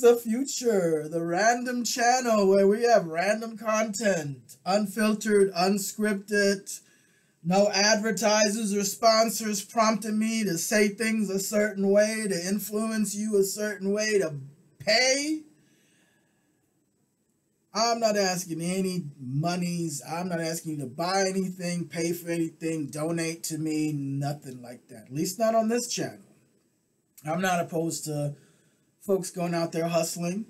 the future, the random channel where we have random content, unfiltered, unscripted, no advertisers or sponsors prompting me to say things a certain way, to influence you a certain way, to pay. I'm not asking any monies. I'm not asking you to buy anything, pay for anything, donate to me, nothing like that. At least not on this channel. I'm not opposed to folks going out there hustling,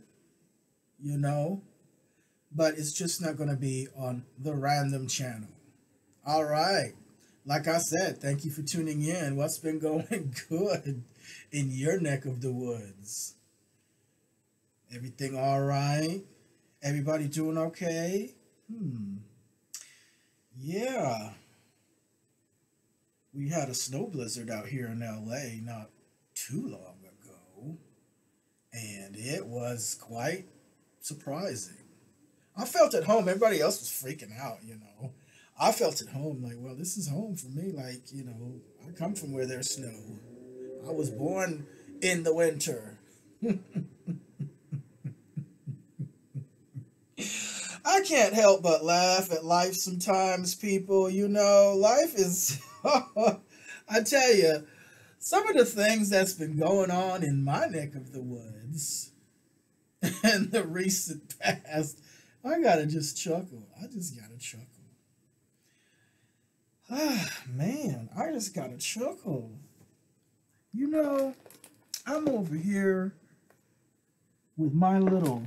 you know, but it's just not going to be on the random channel. All right. Like I said, thank you for tuning in. What's been going good in your neck of the woods? Everything all right? Everybody doing okay? Hmm. Yeah. We had a snow blizzard out here in LA not too long and it was quite surprising. I felt at home. Everybody else was freaking out, you know. I felt at home, like, well, this is home for me. Like, you know, I come from where there's snow. I was born in the winter. I can't help but laugh at life sometimes, people. You know, life is, I tell you, some of the things that's been going on in my neck of the woods in the recent past, I gotta just chuckle. I just gotta chuckle. Ah, man, I just gotta chuckle. You know, I'm over here with my little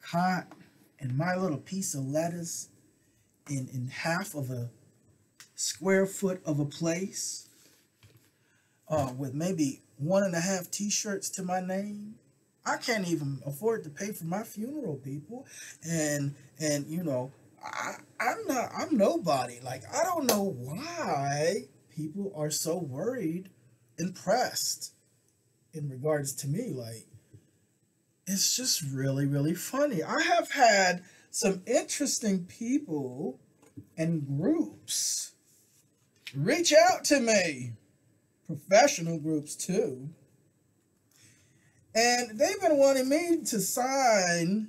cot and my little piece of lettuce in, in half of a square foot of a place uh, with maybe one and a half t-shirts to my name. I can't even afford to pay for my funeral people. And and you know I, i'm not i'm nobody. Like i don't know why people are so worried and pressed in regards to me. Like it's just really, really funny. I have had some interesting people and groups reach out to me professional groups too. And they've been wanting me to sign.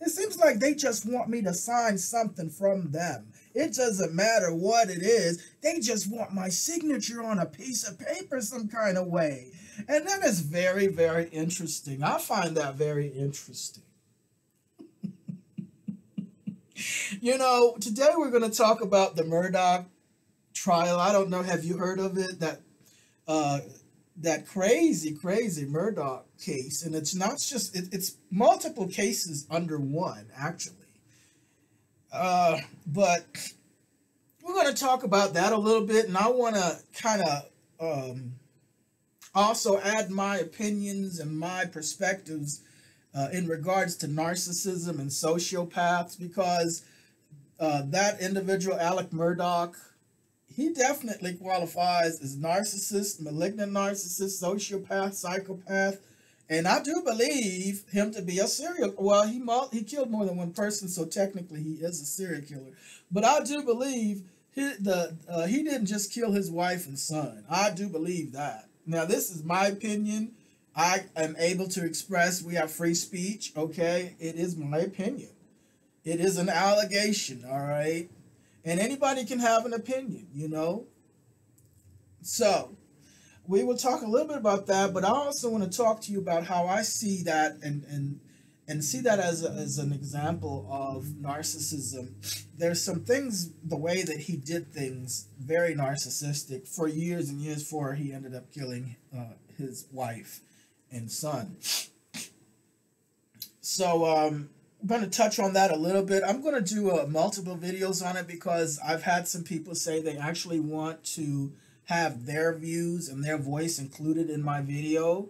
It seems like they just want me to sign something from them. It doesn't matter what it is. They just want my signature on a piece of paper some kind of way. And that is very, very interesting. I find that very interesting. you know, today we're going to talk about the Murdaugh trial. I don't know, have you heard of it? That uh, that crazy, crazy Murdaugh case, and it's not just it, it's multiple cases under one actually. Uh, but we're going to talk about that a little bit, and I want to kind of um, also add my opinions and my perspectives uh, in regards to narcissism and sociopaths because uh, that individual, Alex Murdaugh, he definitely qualifies as narcissist, malignant narcissist, sociopath, psychopath, and I do believe him to be a serial. Well, he he killed more than one person, so technically he is a serial killer. But I do believe he the uh, he didn't just kill his wife and son. I do believe that. Now this is my opinion. I am able to express. We have free speech. Okay, it is my opinion. It is an allegation. All right, and anybody can have an opinion. You know. So we will talk a little bit about that, but I also want to talk to you about how I see that and and and see that as, a, as an example of narcissism. There's some things, the way that he did things, very narcissistic for years and years before he ended up killing uh, his wife and son. So um, I'm going to touch on that a little bit. I'm going to do uh, multiple videos on it because I've had some people say they actually want to have their views and their voice included in my video.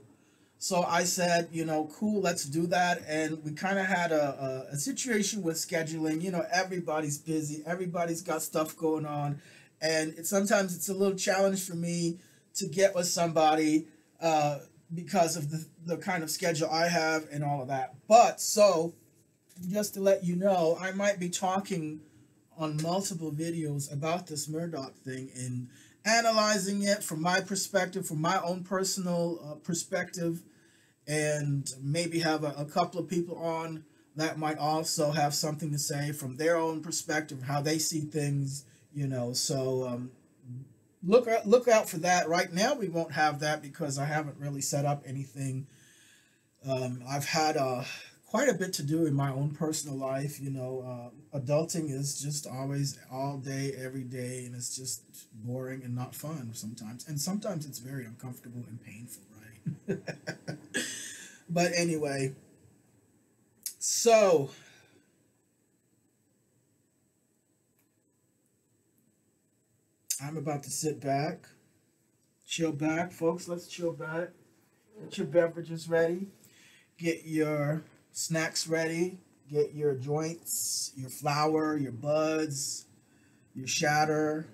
So I said, you know, cool, let's do that. And we kind of had a, a, a, situation with scheduling. You know, everybody's busy, everybody's got stuff going on. And it, sometimes it's a little challenge for me to get with somebody uh, because of the, the kind of schedule I have and all of that. But so, just to let you know, I might be talking on multiple videos about this Murdaugh thing and analyzing it from my perspective, from my own personal uh, perspective, and maybe have a, a, couple of people on that might also have something to say from their own perspective, how they see things, you know. So um, look out, look out for that. Right now, we won't have that because I haven't really set up anything. Um, I've had a quite a bit to do in my own personal life. You know, uh, adulting is just always all day, every day, and it's just boring and not fun sometimes. And sometimes it's very uncomfortable and painful, right? but anyway, so. I'm about to sit back, chill back, folks. Let's chill back. Get your beverages ready. Get your snacks ready. Get your joints, your flour, your buds, your shatter,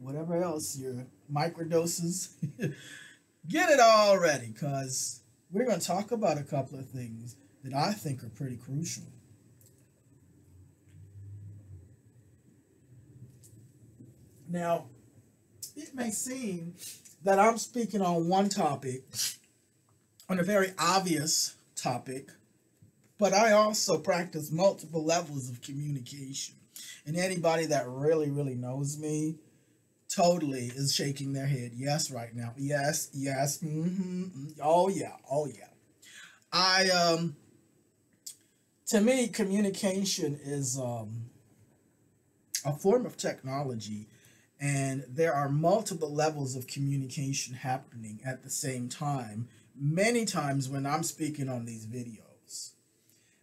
whatever else, your microdoses. Get it all ready because we're going to talk about a couple of things that I think are pretty crucial. Now, it may seem that I'm speaking on one topic, on a very obvious topic, but I also practice multiple levels of communication. And anybody that really, really knows me totally is shaking their head. Yes, right now. Yes, yes. Mm-hmm, mm-hmm. Oh, yeah. Oh, yeah. I, um, to me, communication is um, a form of technology, and there are multiple levels of communication happening at the same time. Many times when I'm speaking on these videos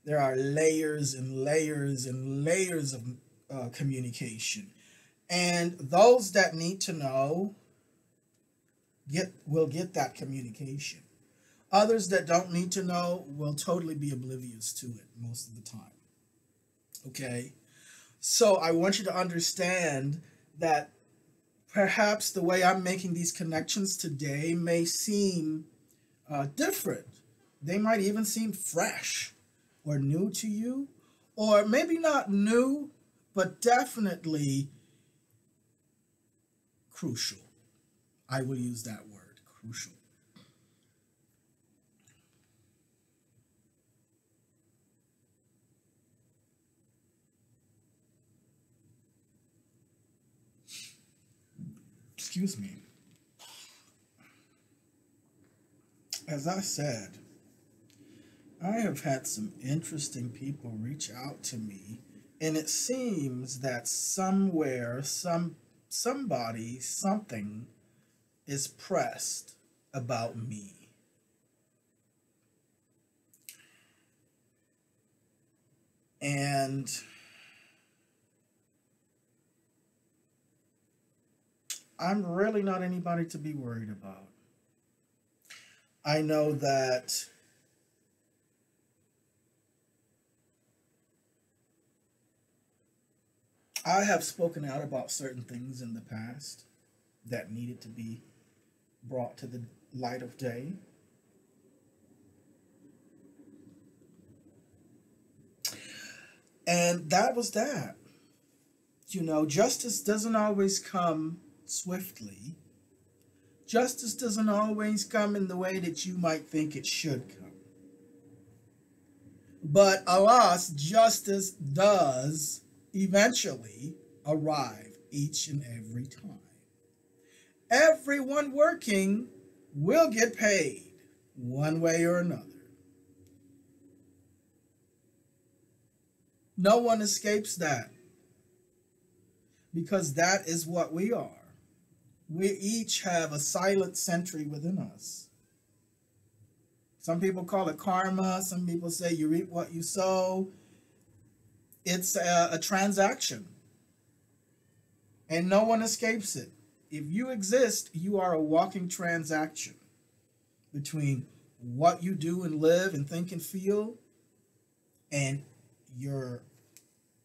there are layers and layers and layers of uh, communication. And those that need to know get will get that communication. Others that don't need to know will totally be oblivious to it most of the time. Okay? So I want you to understand that perhaps the way I'm making these connections today may seem uh, different. They might even seem fresh or new to you, or maybe not new, but definitely crucial. I will use that word crucial. Excuse me. As I said, I have had some interesting people reach out to me, and it seems that somewhere, some somebody, something is pressed about me. And I'm really not anybody to be worried about. I know that I have spoken out about certain things in the past that needed to be brought to the light of day. And that was that. You know, justice doesn't always come swiftly. Justice doesn't always come in the way that you might think it should come. But alas, justice does eventually arrive each and every time. Everyone working will get paid one way or another. No one escapes that because that is what we are. We each have a silent sentry within us. Some people call it karma, some people say you reap what you sow. It's a, a transaction, and no one escapes it. If you exist, you are a walking transaction between what you do and live and think and feel and your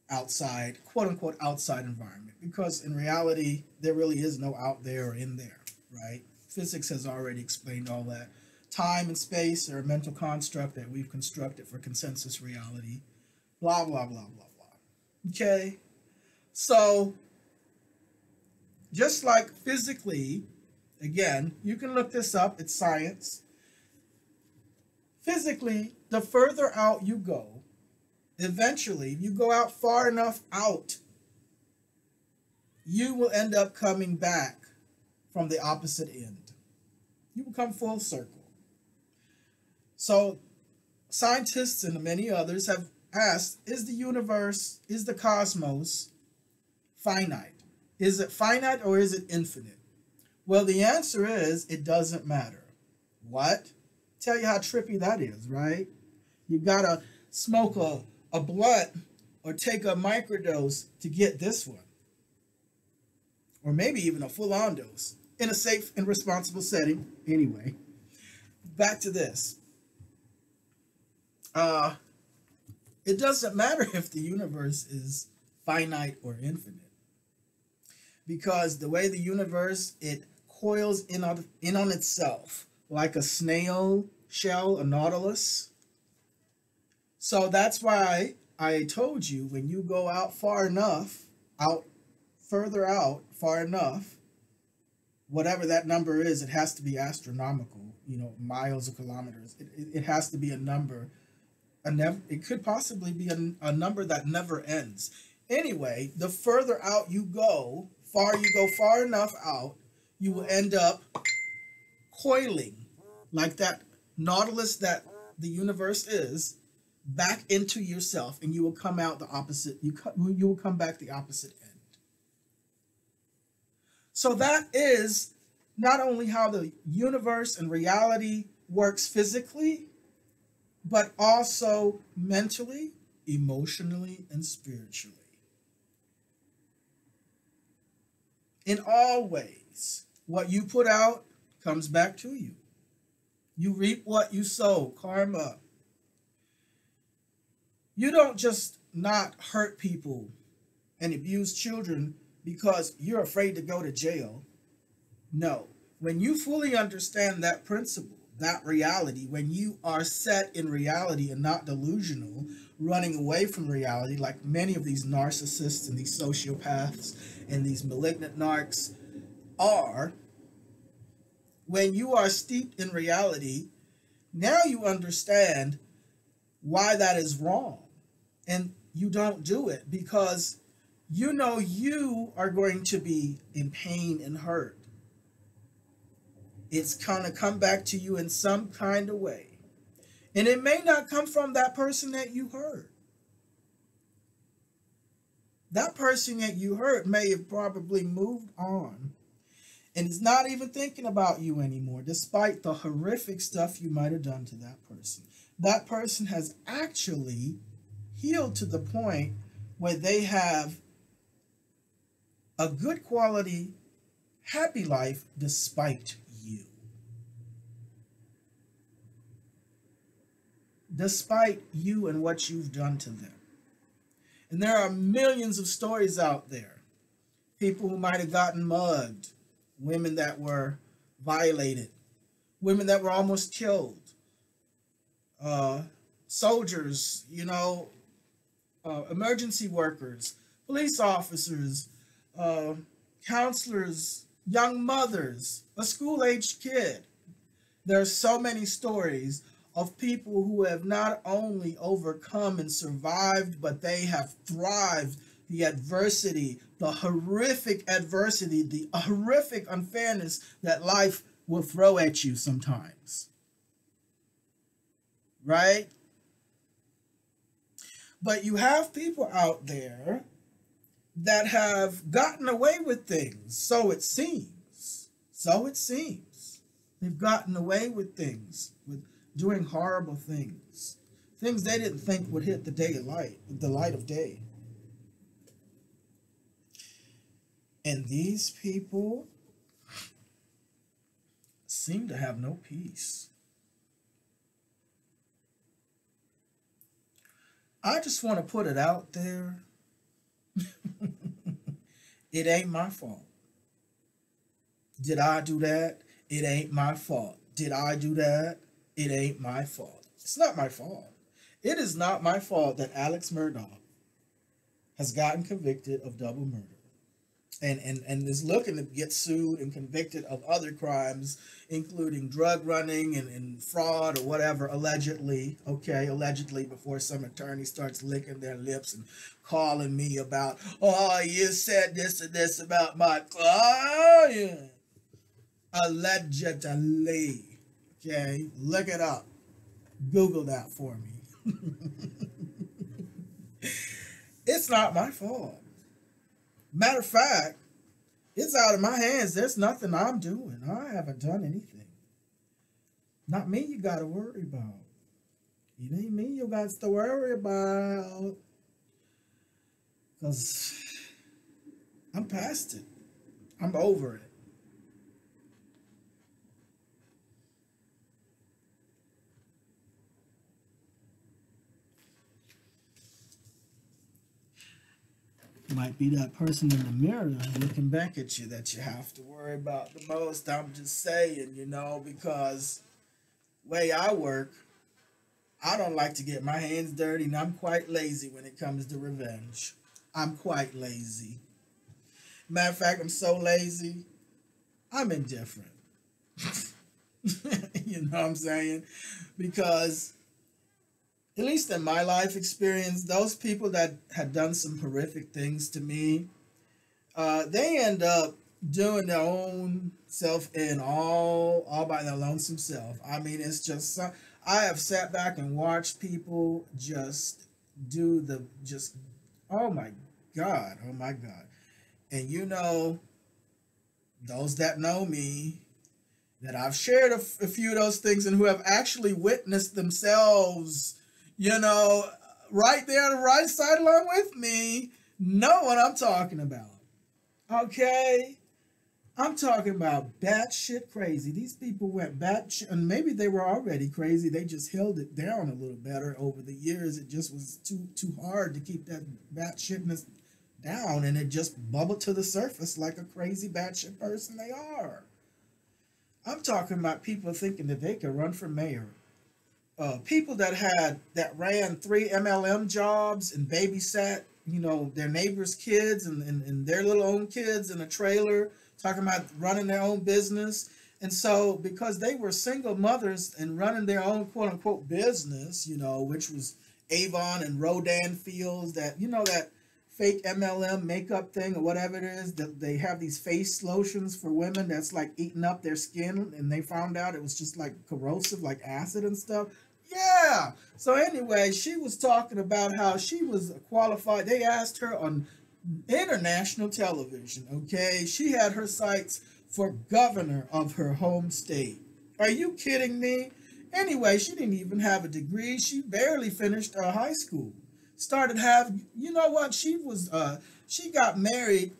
outside, quote unquote, outside environment. Because in reality, there really is no out there or in there, right? Physics has already explained all that. Time and space are a mental construct that we've constructed for consensus reality. Blah, blah, blah, blah, blah. Okay? So, just like physically, again, you can look this up, it's science. Physically, the further out you go, eventually, you go out far enough out, you will end up coming back from the opposite end. You will come full circle. So, scientists and many others have asked is the universe, is the cosmos finite? Is it finite or is it infinite? Well, the answer is it doesn't matter. What? Tell you how trippy that is, right? You gotta smoke a, a blunt or take a microdose to get this one. Or maybe even a full on dose in a safe and responsible setting. Anyway, back to this. Uh, it doesn't matter if the universe is finite or infinite because the way the universe it coils in on, in on itself like a snail shell, a nautilus. So that's why I told you when you go out far enough, out further out far enough, whatever that number is, it has to be astronomical, you know, miles or kilometers. It, it, it has to be a number. A never, it could possibly be a, a number that never ends. Anyway, the further out you go, far you go far enough out, you will end up coiling like that nautilus that the universe is back into yourself and you will come out the opposite you you will come back the opposite end so that is not only how the universe and reality works physically but also mentally emotionally and spiritually in all ways. What you put out comes back to you. You reap what you sow, karma. You don't just not hurt people and abuse children because you're afraid to go to jail. No. When you fully understand that principle, that reality, when you are set in reality and not delusional, running away from reality, like many of these narcissists and these sociopaths and these malignant narcs are, when you are steeped in reality, now you understand why that is wrong. And you don't do it because you know you are going to be in pain and hurt. It's going to come back to you in some kind of way. And it may not come from that person that you hurt. That person that you hurt may have probably moved on and is not even thinking about you anymore, despite the horrific stuff you might have done to that person. That person has actually healed to the point where they have a good quality, happy life despite you. Despite you and what you've done to them. And there are millions of stories out there. People who might have gotten mugged, women that were violated, women that were almost killed, uh, soldiers, you know, uh, emergency workers, police officers, uh, counselors, young mothers, a school aged kid. There are so many stories of people who have not only overcome and survived, but they have thrived the adversity, the horrific adversity, the horrific unfairness that life will throw at you sometimes. Right? But you have people out there that have gotten away with things, so it seems. So it seems. They've gotten away with things, with doing horrible things. Things they didn't think would hit the day of light, the light of day. And these people seem to have no peace. I just want to put it out there. it ain't my fault. Did I do that? It ain't my fault. Did I do that? It ain't my fault. It's not my fault. It is not my fault that Alex Murdaugh has gotten convicted of double murder and, and, and is looking to get sued and convicted of other crimes, including drug running and, and fraud or whatever, allegedly, okay, allegedly, before some attorney starts licking their lips and calling me about, oh, you said this and this about my client. Allegedly. Okay, look it up. Google that for me. it's not my fault. Matter of fact, it's out of my hands. There's nothing I'm doing. I haven't done anything. Not me you got to worry about. It ain't me you got to worry about. Because I'm past it. I'm over it. Might be that person in the mirror looking back at you that you have to worry about the most. I'm just saying, you know, because way I work, I don't like to get my hands dirty, and I'm quite lazy when it comes to revenge. I'm quite lazy. Matter of fact, I'm so lazy, I'm indifferent. you know what I'm saying? Because at least in my life experience, those people that had done some horrific things to me, uh, they end up doing their own self in all all by their lonesome self. I mean, it's just I have sat back and watched people just do the just oh my god, oh my god, and you know, those that know me, that I've shared a, a few of those things and who have actually witnessed themselves you know, right there on the right side along with me, know what I'm talking about. Okay? I'm talking about batshit crazy. These people went batshit, and maybe they were already crazy. They just held it down a little better over the years. It just was too too hard to keep that batshitness down, and it just bubbled to the surface like a crazy batshit person they are. I'm talking about people thinking that they could run for mayor uh, people that had that ran three MLM jobs and babysat, you know, their neighbors' kids and, and, and their little own kids in a trailer, talking about running their own business. And so, because they were single mothers and running their own quote unquote business, you know, which was Avon and Rodan Fields, that, you know, that fake MLM makeup thing or whatever it is, that they have these face lotions for women that's like eating up their skin. And they found out it was just like corrosive, like acid and stuff. Yeah. So, anyway, she was talking about how she was qualified. They asked her on international television, okay? She had her sights for governor of her home state. Are you kidding me? Anyway, she didn't even have a degree. She barely finished uh, high school. Started have you know what? She was uh she got married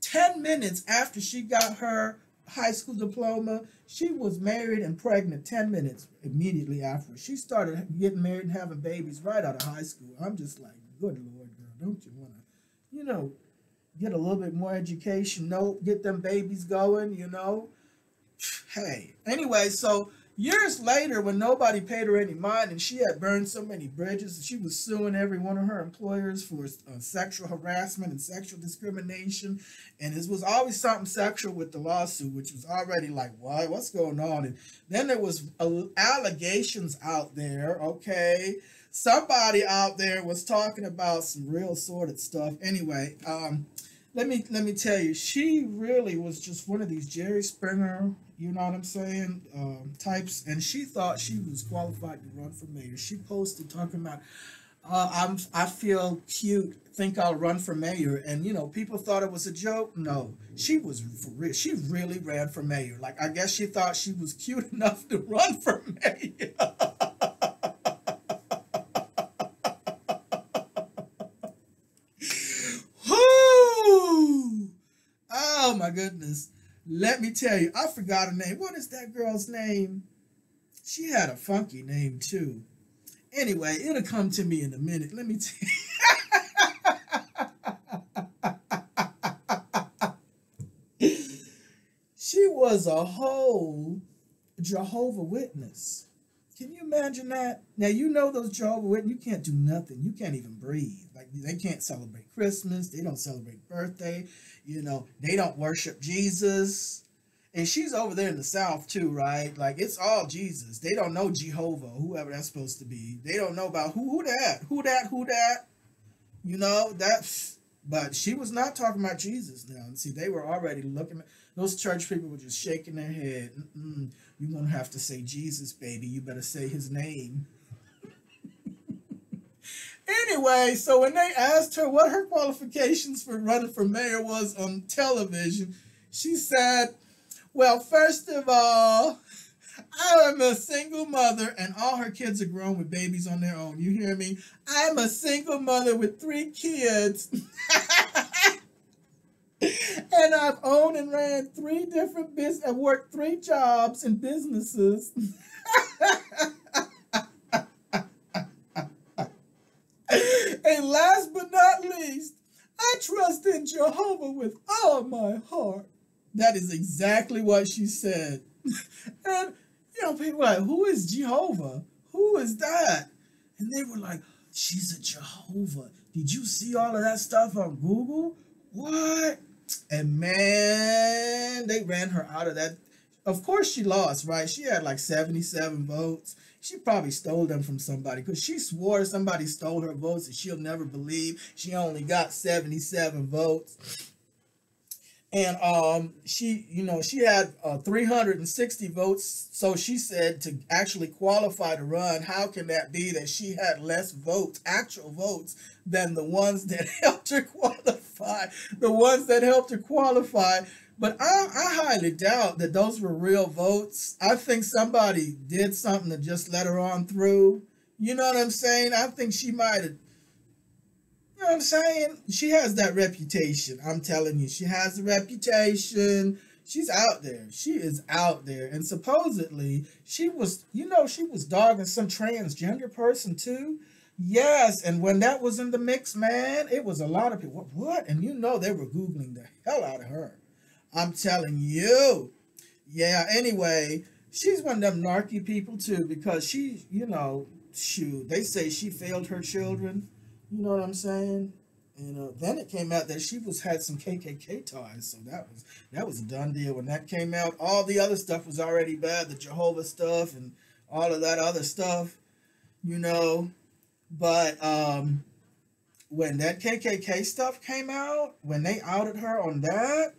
10 minutes after she got her high school diploma. She was married and pregnant 10 minutes immediately after. She started getting married and having babies right out of high school. I'm just like, good lord, girl, don't you want to, you know, get a little bit more education, no, get them babies going, you know. Hey, anyway, so years later, when nobody paid her any mind and she had burned so many bridges, she was suing every one of her employers for uh, sexual harassment and sexual discrimination. And it was always something sexual with the lawsuit, which was already like, what? What's going on? And then there was allegations out there, okay? Somebody out there was talking about some real sordid stuff. Anyway, um, let me let me tell you, she really was just one of these Jerry Springer, you know what I'm saying, um, types, and she thought she was qualified to run for mayor. She posted talking about, uh, I'm I feel cute, think I'll run for mayor, and you know people thought it was a joke. No, she was for real. She really ran for mayor. Like I guess she thought she was cute enough to run for mayor. Whoo! Oh my goodness. Let me tell you, I forgot her name. What is that girl's name? She had a funky name too. Anyway, it'll come to me in a minute. Let me tell you. she was a whole Jehovah Witness. Can you imagine that? Now you know those Jehovah Witnesses, you can't do nothing. You can't even breathe. Like they can't celebrate Christmas. They don't celebrate birthday. You know, they don't worship Jesus. And she's over there in the South too, right? Like it's all Jesus. They don't know Jehovah, whoever that's supposed to be. They don't know about who who that, who that, who that. You know, that's but she was not talking about Jesus now. And see, they were already looking at those church people were just shaking their head. Mm-mm, you're gonna have to say Jesus, baby. You better say his name. anyway, so when they asked her what her qualifications for running for mayor was on television, she said, Well, first of all, I am a single mother and all her kids are grown with babies on their own. You hear me? I'm a single mother with three kids. and I've owned and ran three different business. I've worked three jobs and businesses. and last but not least, I trust in Jehovah with all my heart. That is exactly what she said. and you know, people like, who is Jehovah? Who is that? And they were like, she's a Jehovah. Did you see all of that stuff on Google? What? And man, they ran her out of that. Of course, she lost, right? She had like 77 votes. She probably stole them from somebody because she swore somebody stole her votes and she'll never believe she only got 77 votes. And um, she, you know, she had uh, 360 votes. So she said to actually qualify to run, how can that be that she had less votes, actual votes, than the ones that helped her qualify, the ones that helped her qualify. But I, I highly doubt that those were real votes. I think somebody did something to just let her on through. You know what I'm saying? I think she might have, you know what I'm saying? She has that reputation. I'm telling you, she has a reputation. She's out there. She is out there. And supposedly, she was, you know, she was dogging some transgender person too. Yes, and when that was in the mix, man, it was a lot of people. What? And you know they were Googling the hell out of her. I'm telling you. Yeah, anyway, she's one of them narky people too because she, you know, shoot, they say she failed her children. You know what I'm saying? And uh, then it came out that she was had some KKK ties, so that was that was a done deal. When that came out, all the other stuff was already bad, the Jehovah stuff and all of that other stuff, you know. But um, when that KKK stuff came out, when they outed her on that,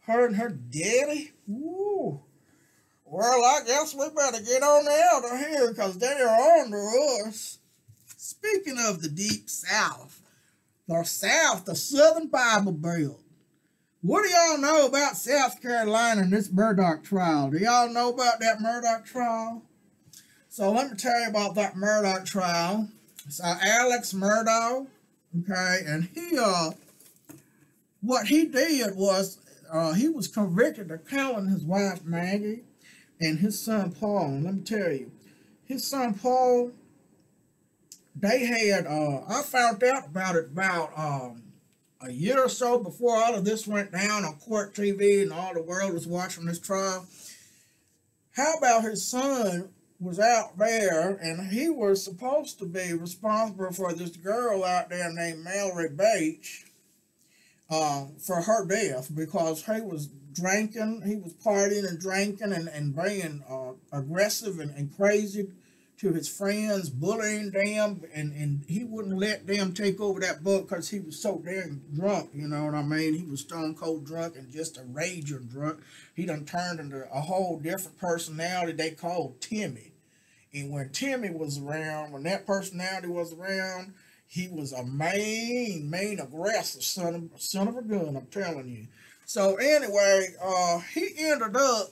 her and her daddy, woo. Well, I guess we better get on out of here because they are on to us. Speaking of the deep south, the south, the southern Bible Belt. What do y'all know about South Carolina and this Murdaugh trial? Do y'all know about that Murdaugh trial? So let me tell you about that Murdaugh trial. So Alex Murdaugh, okay, and he uh what he did was uh he was convicted of killing his wife Maggie and his son Paul. And let me tell you, his son Paul, they had uh I found out about it about um a year or so before all of this went down on court TV and all the world was watching this trial. How about his son was out there and he was supposed to be responsible for this girl out there named Mallory Beach um, for her death because he was drinking, he was partying and drinking and, and being uh, aggressive and, and crazy to his friends, bullying them, and, and he wouldn't let them take over that book because he was so damn drunk, you know what I mean? He was stone cold drunk and just a rager drunk. He done turned into a whole different personality they called Timmy. And when Timmy was around, when that personality was around, he was a main, main aggressive son of, son of a gun, I'm telling you. So anyway, uh, he ended up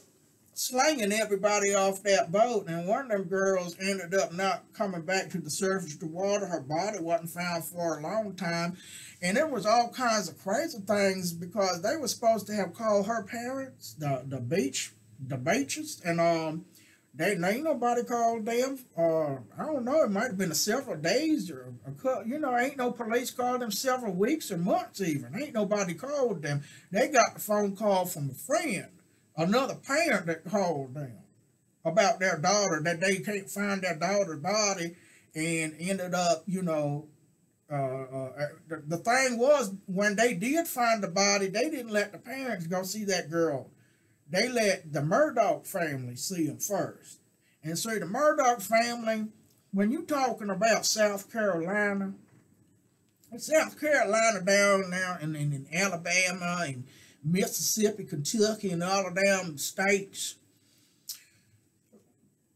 slanging everybody off that boat, and one of them girls ended up not coming back to the surface of the water. Her body wasn't found for a long time, and there was all kinds of crazy things because they were supposed to have called her parents, the the beach, the beaches, and um. They ain't nobody called them. Uh, I don't know. It might have been several days or a. You know, ain't no police called them several weeks or months even. Ain't nobody called them. They got the phone call from a friend another parent that called them about their daughter that they can't find their daughter's body and ended up, you know, uh, uh, the, the thing was when they did find the body, they didn't let the parents go see that girl. They let the Murdaugh family see him first. And so the Murdaugh family, when you're talking about South Carolina, South Carolina down now and in, in Alabama and Mississippi, Kentucky, and all of them states,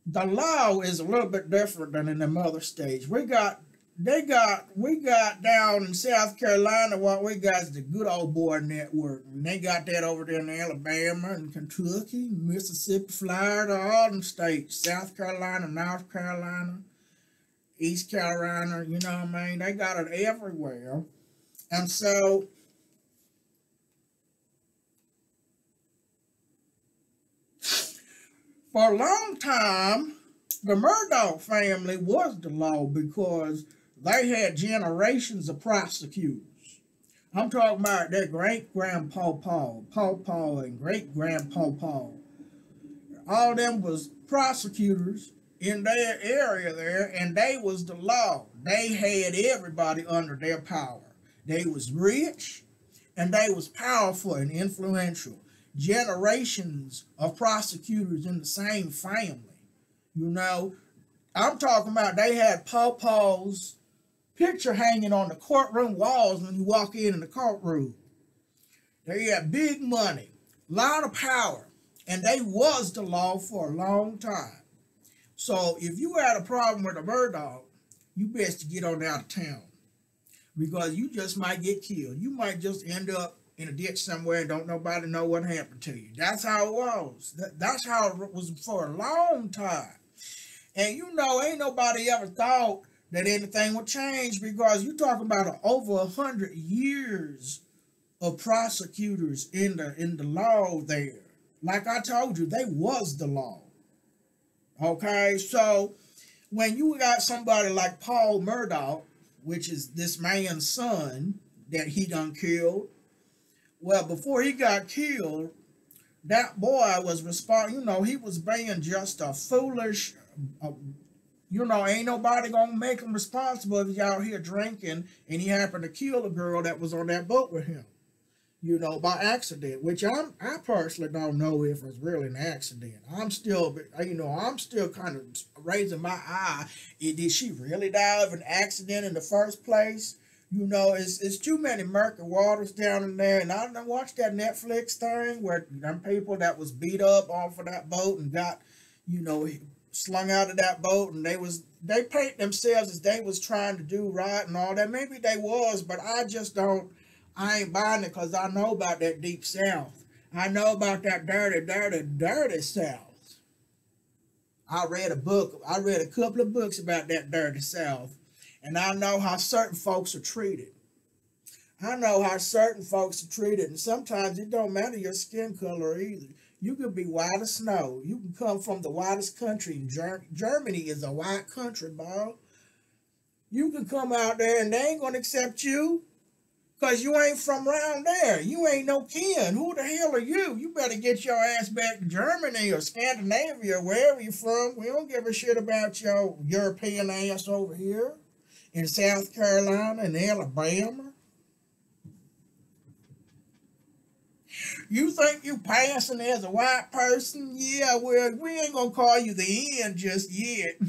the law is a little bit different than in the other states. We got, they got, we got down in South Carolina what we got is the good old boy network. And they got that over there in Alabama and Kentucky, Mississippi, Florida, all them states, South Carolina, North Carolina, East Carolina, you know what I mean? They got it everywhere. And so for a long time, the Murdaugh family was the law because they had generations of prosecutors. I'm talking about their great grandpa Paul, Paul Paul, and great grandpa Paul. All them was prosecutors in their area there, and they was the law. They had everybody under their power. They was rich, and they was powerful and influential generations of prosecutors in the same family. You know, I'm talking about they had Paw Paw's picture hanging on the courtroom walls when you walk in in the courtroom. They had big money, a lot of power, and they was the law for a long time. So if you had a problem with a Murdaugh, you best to get on out of town because you just might get killed. You might just end up in a ditch somewhere and don't nobody know what happened to you. That's how it was. That's how it was for a long time. And you know, ain't nobody ever thought that anything would change because you're talking about over a hundred years of prosecutors in the in the law there. Like I told you, they was the law. Okay, so when you got somebody like Paul Murdaugh, which is this man's son that he done killed, well, before he got killed, that boy was responsible. You know, he was being just a foolish, a You know, ain't nobody gonna make him responsible if he's out here drinking and he happened to kill a girl that was on that boat with him. You know, by accident, which I'm I personally don't know if it's really an accident. I'm still, uh, you know, I'm still kind of raising my eye. Did she really die of an accident in the first place? You know, it's it's too many murky waters down in there. And I done watched that Netflix thing where them people that was beat up off of that boat and got, you know, slung out of that boat and they was they paint themselves as they was trying to do right and all that. Maybe they was, but I just don't I ain't buying it because I know about that deep south. I know about that dirty, dirty, dirty south. I read a book, I read a couple of books about that dirty south, and I know how certain folks are treated. I know how certain folks are treated, and sometimes it don't matter your skin color either. You could be white as snow. You can come from the whitest country. Ger- Germany is a white country, bro. You can come out there and they ain't gonna accept you. Cause you ain't from around there. You ain't no kin. Who the hell are you? You better get your ass back to Germany or Scandinavia or wherever you're from. We don't give a shit about your European ass over here in South Carolina and Alabama. You think you're passing as a white person? Yeah, well, we ain't gonna call you the end just yet.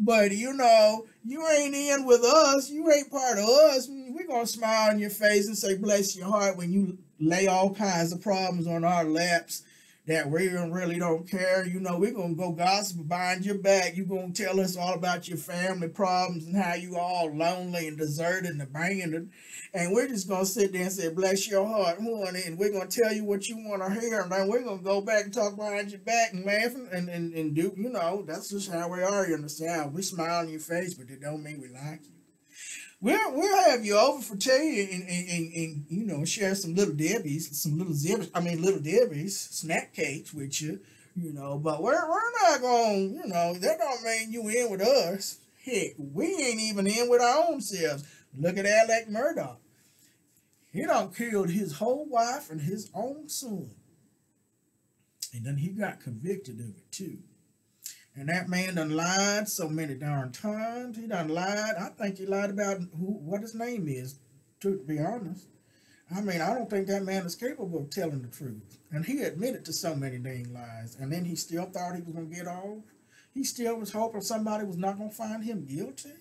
But you know, you ain't in with us. You ain't part of us. We're gonna smile in your face and say bless your heart when you lay all kinds of problems on our laps that we really don't care. You know, we're gonna go gossip behind your back. You're gonna tell us all about your family problems and how you all lonely and deserted and abandoned. And we're just gonna sit there and say, bless your heart, honey, and we're gonna tell you what you wanna hear, and then we're gonna go back and talk behind your back and laugh and, and, and do you know, that's just how we are You understand? We smile in your face, but it don't mean we like you. We'll, we'll have you over for tea and, and, and, and, you know share some little Debbie's, some little Zibbies, I mean little Debbie's snack cakes with you, you know. But we're we're not going, you know, that don't mean you in with us. Heck, we ain't even in with our own selves. Look at Alex Murdaugh. He done killed his whole wife and his own son, and then he got convicted of it too. And that man done lied so many darn times. He done lied. I think he lied about who what his name is, to be honest. I mean, I don't think that man is capable of telling the truth. And he admitted to so many dang lies. And then he still thought he was going to get off. He still was hoping somebody was not going to find him guilty.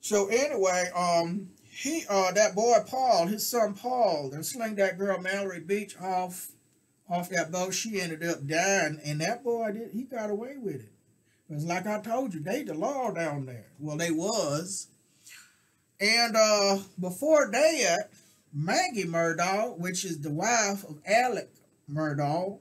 So anyway, um, he uh that boy Paul, his son Paul, then sling that girl Mallory Beach off off that boat, she ended up dying, and that boy did he got away with it. Because like I told you, they the law down there. Well, they was. And uh before that, Maggie Murdaugh, which is the wife of Alec Murdaugh,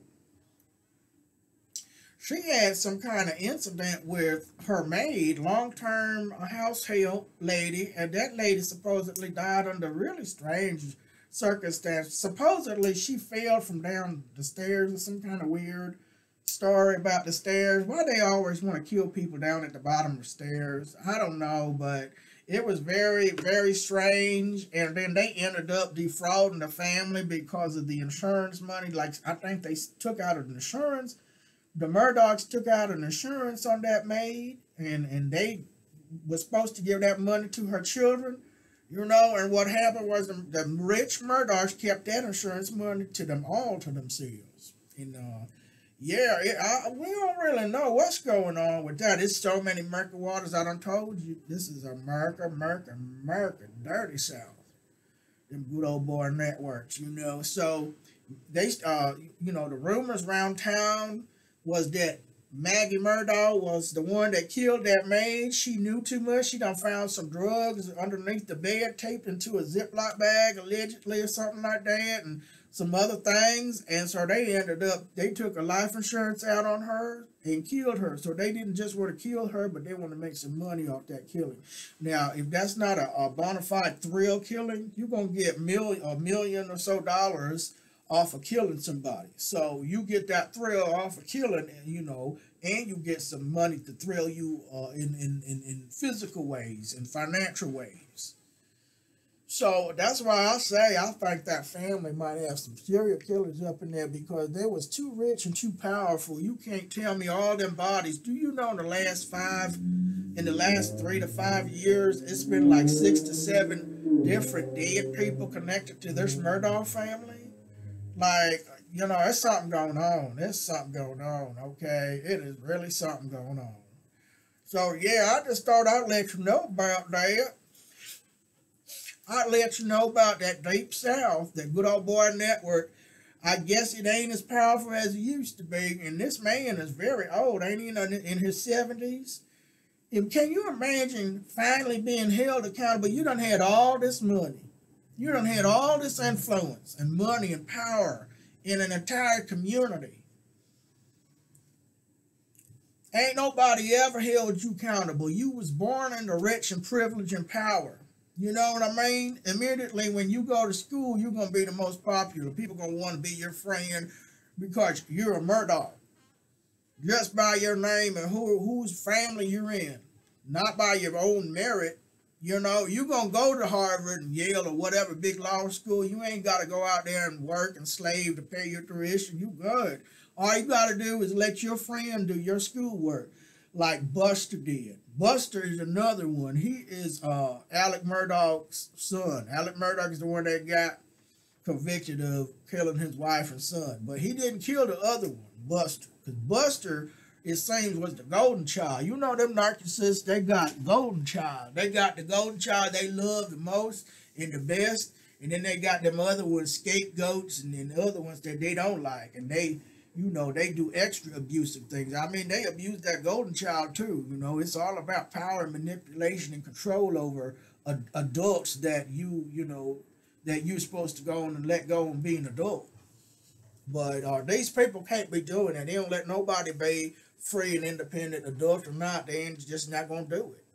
she had some kind of incident with her maid, long-term house help lady, and that lady supposedly died under really strange circumstance. Supposedly, she fell from down the stairs or some kind of weird story about the stairs. Why they always want to kill people down at the bottom of stairs, I don't know, but it was very, very strange. And then they ended up defrauding the family because of the insurance money. Like, I think they took out an insurance. The Murdaughs took out an insurance on that maid, and, and they was supposed to give that money to her children you know, and what happened was the, the rich Murdaughs kept that insurance money to them all to themselves. And uh, yeah, it, I, we don't really know what's going on with that. It's so many murky waters. I done told you this is a America, America, America, dirty South. Them good old boy networks, you know. So they, uh, you know, the rumors around town was that Maggie Murdaugh was the one that killed that maid. She knew too much. She done found some drugs underneath the bed, taped into a Ziploc bag, allegedly, or something like that, and some other things. And so they ended up, they took a life insurance out on her and killed her. So they didn't just want to kill her, but they want to make some money off that killing. Now, if that's not a, a bona fide thrill killing, you're going to get mil, a million or so dollars off of killing somebody. So you get that thrill off of killing, and you know, and you get some money to thrill you uh, in, in, in, in physical ways and financial ways. So that's why I say I think that family might have some serial killers up in there because they was too rich and too powerful. You can't tell me all them bodies. Do you know in the last five, in the last three to five years, it's been like six to seven different dead people connected to this Murdaugh family? Like, you know, there's something going on. There's something going on, okay? It is really something going on. So yeah, I just thought I'd let you know about that. I'd let you know about that Deep South, that good old boy network. I guess it ain't as powerful as it used to be. And this man is very old, ain't he? In his 70s. And can you imagine finally being held accountable? You done had all this money. You done had all this influence and money and power in an entire community. Ain't nobody ever held you accountable. You was born into rich and privilege and power. You know what I mean? Immediately when you go to school, you're going to be the most popular. People going to want to be your friend because you're a Murdaugh. Just by your name and who whose family you're in. Not by your own merit. You know, you're going to go to Harvard and Yale or whatever big law school. You ain't got to go out there and work and slave to pay your tuition. You good. All you got to do is let your friend do your schoolwork like Buster did. Buster is another one. He is uh, Alec Murdaugh's son. Alec Murdaugh is the one that got convicted of killing his wife and son. But he didn't kill the other one, Buster. Because Buster, it seems, was the golden child. You know them narcissists, they got golden child. They got the golden child they love the most and the best. And then they got them other ones, scapegoats, and then the other ones that they don't like. And they you know, they do extra abusive things. I mean, they abuse that golden child too. You know, it's all about power and manipulation and control over adults that you, you know, that you're supposed to go on and let go and be an adult. But uh, these people can't be doing that. They don't let nobody be free and independent adult or not. They ain't just not to do it.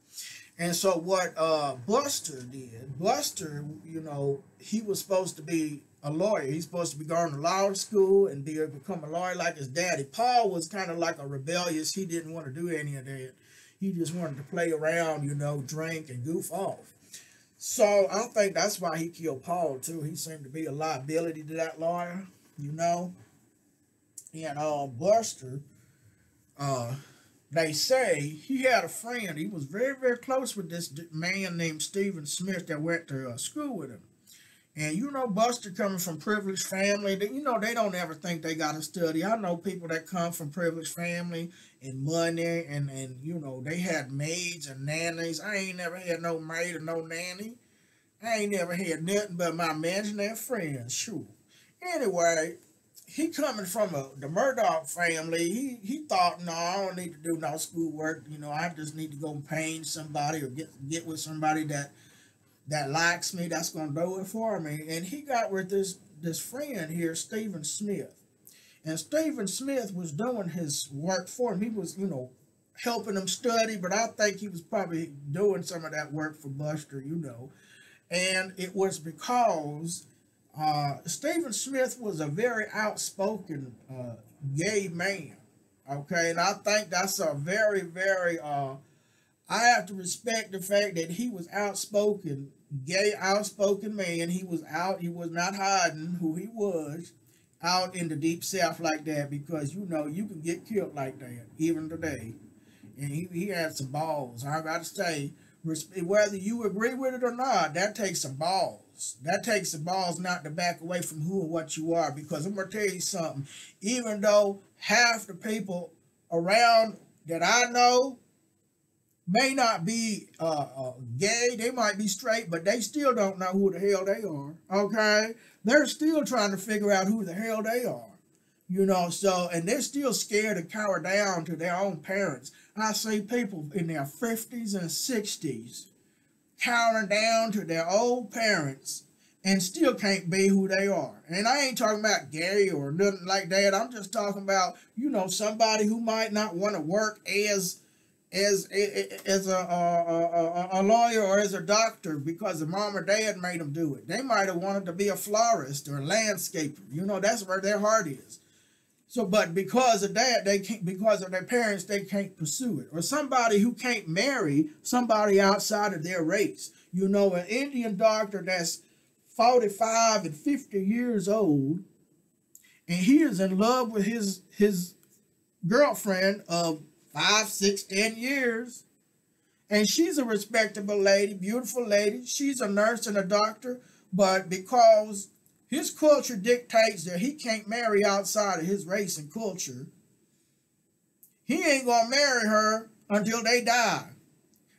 And so what uh, Buster did, Buster, you know, he was supposed to be a lawyer. He's supposed to be going to law school and be become a lawyer like his daddy. Paul was kind of like a rebellious. He didn't want to do any of that. He just wanted to play around, you know, drink and goof off. So I think that's why he killed Paul too. He seemed to be a liability to that lawyer, you know. And uh, Buster, uh, they say he had a friend. He was very, very close with this man named Stephen Smith that went to uh, school with him. And you know, Buster coming from privileged family, you know, they don't ever think they got to study. I know people that come from privileged family and money, and and you know, they had maids and nannies. I ain't never had no maid or no nanny. I ain't never had nothing but my imaginary friends. Sure. Anyway, he coming from a, the Murdaugh family. He he thought, no, I don't need to do no schoolwork. You know, I just need to go and paint somebody or get get with somebody that that likes me, that's going to do it for me. And he got with this, this friend here, Stephen Smith. And Stephen Smith was doing his work for him. He was, you know, helping him study, but I think he was probably doing some of that work for Buster, you know. And it was because uh, Stephen Smith was a very outspoken uh, gay man. Okay, and I think that's a very, very, uh, I have to respect the fact that he was outspoken gay, outspoken man. He was out. He was not hiding who he was out in the deep south like that because you know you can get killed like that even today. And he, he had some balls. I got to say, whether you agree with it or not, that takes some balls balls. That takes the balls not to back away from who and what you are. Because I'm going to tell you something. Even though half the people around that I know may not be uh, uh, gay, they might be straight, but they still don't know who the hell they are. Okay? They're still trying to figure out who the hell they are. You know, so, and they're still scared to cower down to their own parents. I see people in their 50s and 60s Cowering down to their old parents and still can't be who they are. And I ain't talking about Gary or nothing like that. I'm just talking about, you know, somebody who might not want to work as as as a, a, a, a, lawyer or as a doctor because the mom or dad made them do it. They might have wanted to be a florist or a landscaper. You know, that's where their heart is. So, but because of that, they can't, because of their parents, they can't pursue it. Or somebody who can't marry somebody outside of their race. You know, an Indian doctor that's 45 and 50 years old, and he is in love with his his girlfriend of five, six, ten years. And she's a respectable lady, beautiful lady. She's a nurse and a doctor, but because his culture dictates that he can't marry outside of his race and culture. He ain't gonna marry her until they die.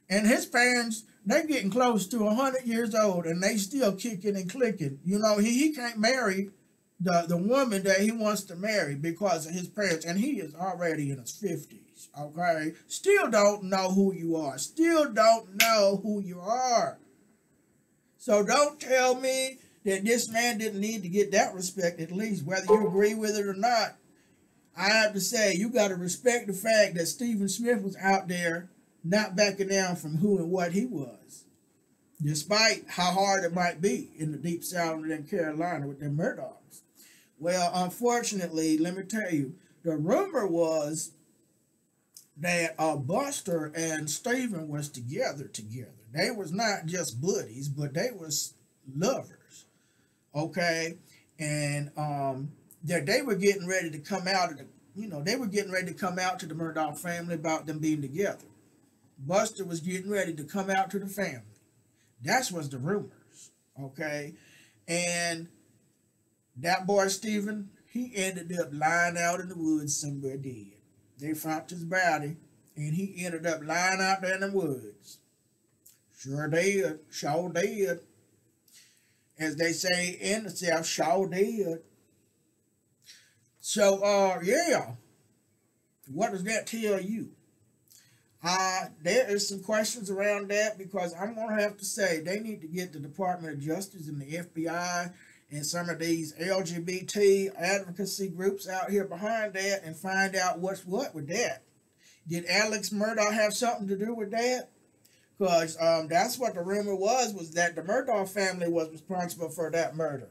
And his parents, they're getting close to 100 years old and they still kicking and clicking. You know, he, he can't marry the, the woman that he wants to marry because of his parents. And he is already in his 50s, okay? Still don't know who you are. Still don't know who you are. So don't tell me that this man didn't need to get that respect at least, whether you agree with it or not. I have to say, you got to respect the fact that Stephen Smith was out there not backing down from who and what he was, despite how hard it might be in the deep south of Carolina with them Murdaughs. Well, unfortunately, let me tell you, the rumor was that uh, Buster and Stephen was together together. They was not just buddies, but they was lovers okay, and um, that they were getting ready to come out of the, you know, they were getting ready to come out to the Murdaugh family about them being together. Buster was getting ready to come out to the family. That's was the rumors, okay, and that boy Stephen, he ended up lying out in the woods somewhere dead. They found his body, and he ended up lying out there in the woods. Sure did, sure did as they say in the South, sure did. So, uh, yeah, what does that tell you? Uh, there is some questions around that because I'm going to have to say they need to get the Department of Justice and the FBI and some of these LGBT advocacy groups out here behind that and find out what's what with that. Did Alex Murdaugh have something to do with that? Because um, that's what the rumor was was that the Murdaugh family was responsible for that murder.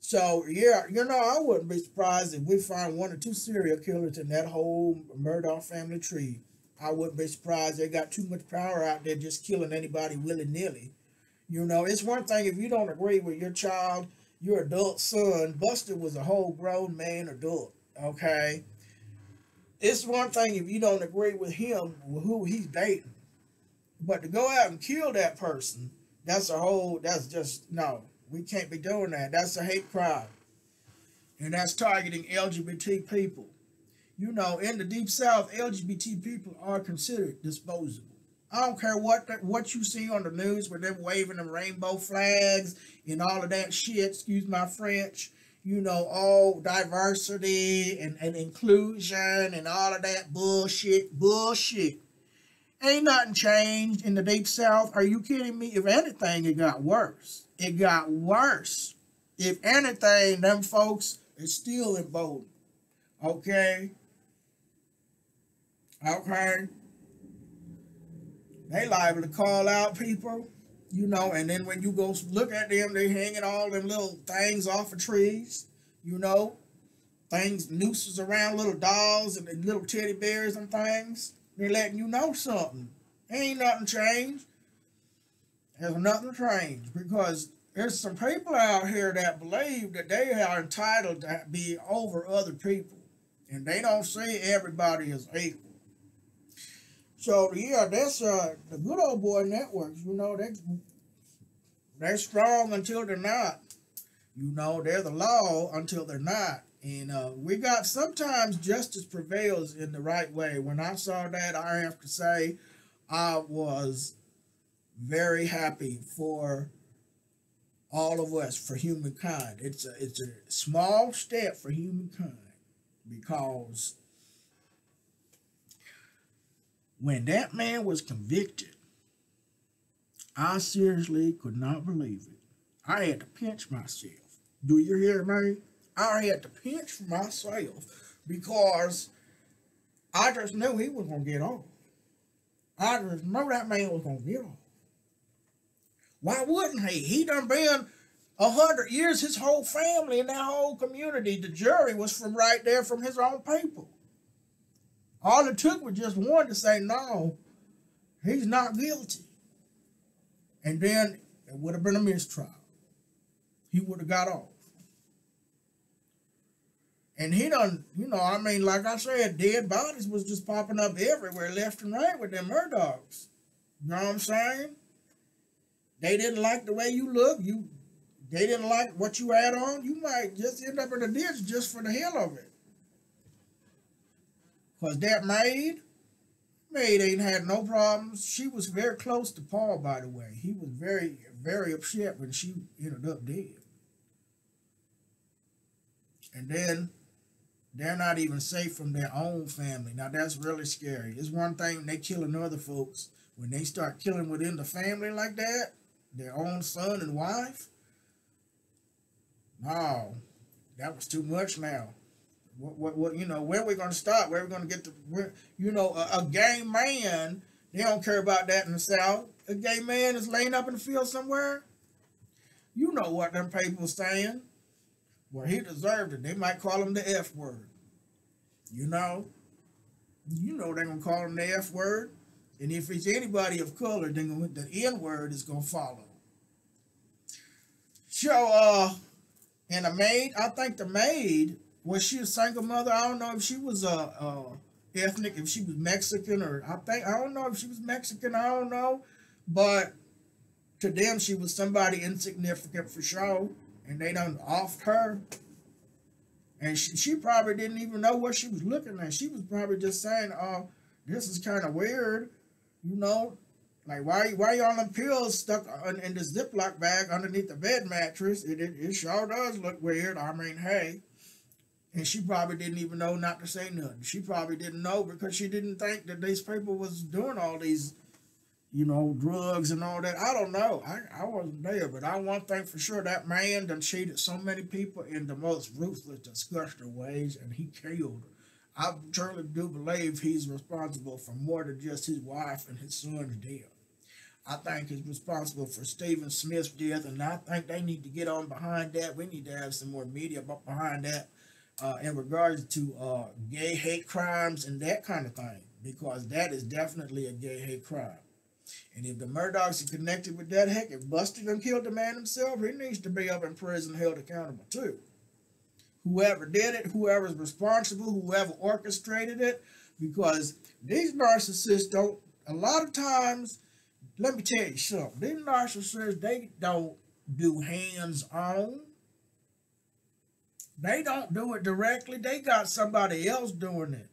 So yeah, you know, I wouldn't be surprised if we find one or two serial killers in that whole Murdaugh family tree. I wouldn't be surprised they got too much power out there just killing anybody willy nilly. You know, it's one thing if you don't agree with your child, your adult son. Buster was a whole grown man adult. Okay. It's one thing if you don't agree with him, who he's dating. But to go out and kill that person, that's a whole, that's just, no, we can't be doing that. That's a hate crime. And that's targeting LGBT people. You know, in the Deep South, LGBT people are considered disposable. I don't care what what you see on the news with them waving them rainbow flags and all of that shit, excuse my French, you know, all diversity and, and inclusion and all of that bullshit, bullshit. Ain't nothing changed in the deep south. Are you kidding me? If anything, it got worse. It got worse. If anything, them folks is still emboldened. Okay? Okay? They liable to call out people, you know, and then when you go look at them, they hanging all them little things off of trees, you know, things, nooses around little dolls and little teddy bears and things. They're letting you know something. Ain't nothing changed. There's nothing changed because there's some people out here that believe that they are entitled to be over other people. And they don't see everybody as equal. So yeah, that's uh the good old boy networks, you know, they they're strong until they're not. You know, they're the law until they're not. And uh, we got sometimes justice prevails in the right way. When I saw that, I have to say I was very happy for all of us, for humankind. It's a, it's a small step for humankind because when that man was convicted, I seriously could not believe it. I had to pinch myself. Do you hear me? I had to pinch myself because I just knew he was going to get off. I just know that man was going to get off. Why wouldn't he? He done been A hundred years, his whole family and that whole community, the jury was from right there from his own people. All it took was just one to say, no, he's not guilty. And then it would have been a mistrial. He would have got off. And he done, you know, I mean, like I said, dead bodies was just popping up everywhere, left and right with them Murdaughs. You know what I'm saying? They didn't like the way you look. You, they didn't like what you had on. You might just end up in a ditch just for the hell of it. Cause that maid, maid ain't had no problems. She was very close to Paul, by the way. He was very, very upset when she ended up dead. And then they're not even safe from their own family. Now that's really scary. It's one thing they killing other folks. When they start killing within the family like that, their own son and wife. No, that was too much now. What, what, what you know, where we going to stop? Where are we going to get the, where, you know, a, a gay man, they don't care about that in the South. A gay man is laying up in the field somewhere. You know what them people saying. Well, he deserved it. They might call him the F word. You know? You know they're to call him the F word. And if it's anybody of color, then the N word is to follow. So, uh, and the maid, I think the maid, was she a single mother? I don't know if she was a, a ethnic, if she was Mexican or I think, I don't know if she was Mexican, I don't know. But to them, she was somebody insignificant for sure and they done offed her. And she, she probably didn't even know what she was looking at. She was probably just saying, oh, this is kind of weird, you know? Like, why, why on them pills stuck in, in the Ziploc bag underneath the bed mattress? It, it, it sure does look weird. I mean, hey. And she probably didn't even know not to say nothing. She probably didn't know because she didn't think that these people was doing all these you know, drugs and all that. I don't know. I, I wasn't there, but I one thing for sure, that man done cheated so many people in the most ruthless, disgusting ways, and he killed. I truly do believe he's responsible for more than just his wife and his son's death. I think he's responsible for Stephen Smith's death, and I think they need to get on behind that. We need to have some more media behind that uh, in regards to uh, gay hate crimes and that kind of thing, because that is definitely a gay hate crime. And if the Murdaughs are connected with that, heck, if busted and killed the man himself, he needs to be up in prison held accountable too. Whoever did it, whoever's responsible, whoever orchestrated it, because these narcissists don't, a lot of times, let me tell you something, these narcissists, they don't do hands-on. They don't do it directly. They got somebody else doing it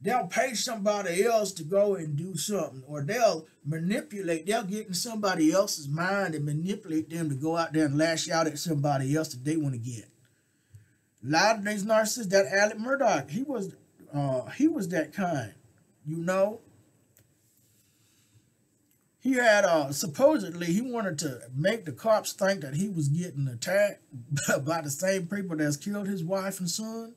they'll pay somebody else to go and do something, or they'll manipulate, they'll get in somebody else's mind and manipulate them to go out there and lash out at somebody else that they want to get. A lot of these narcissists, that Alec Murdaugh, he was uh, he was that kind, you know. He had uh, supposedly he wanted to make the cops think that he was getting attacked by the same people that's killed his wife and son.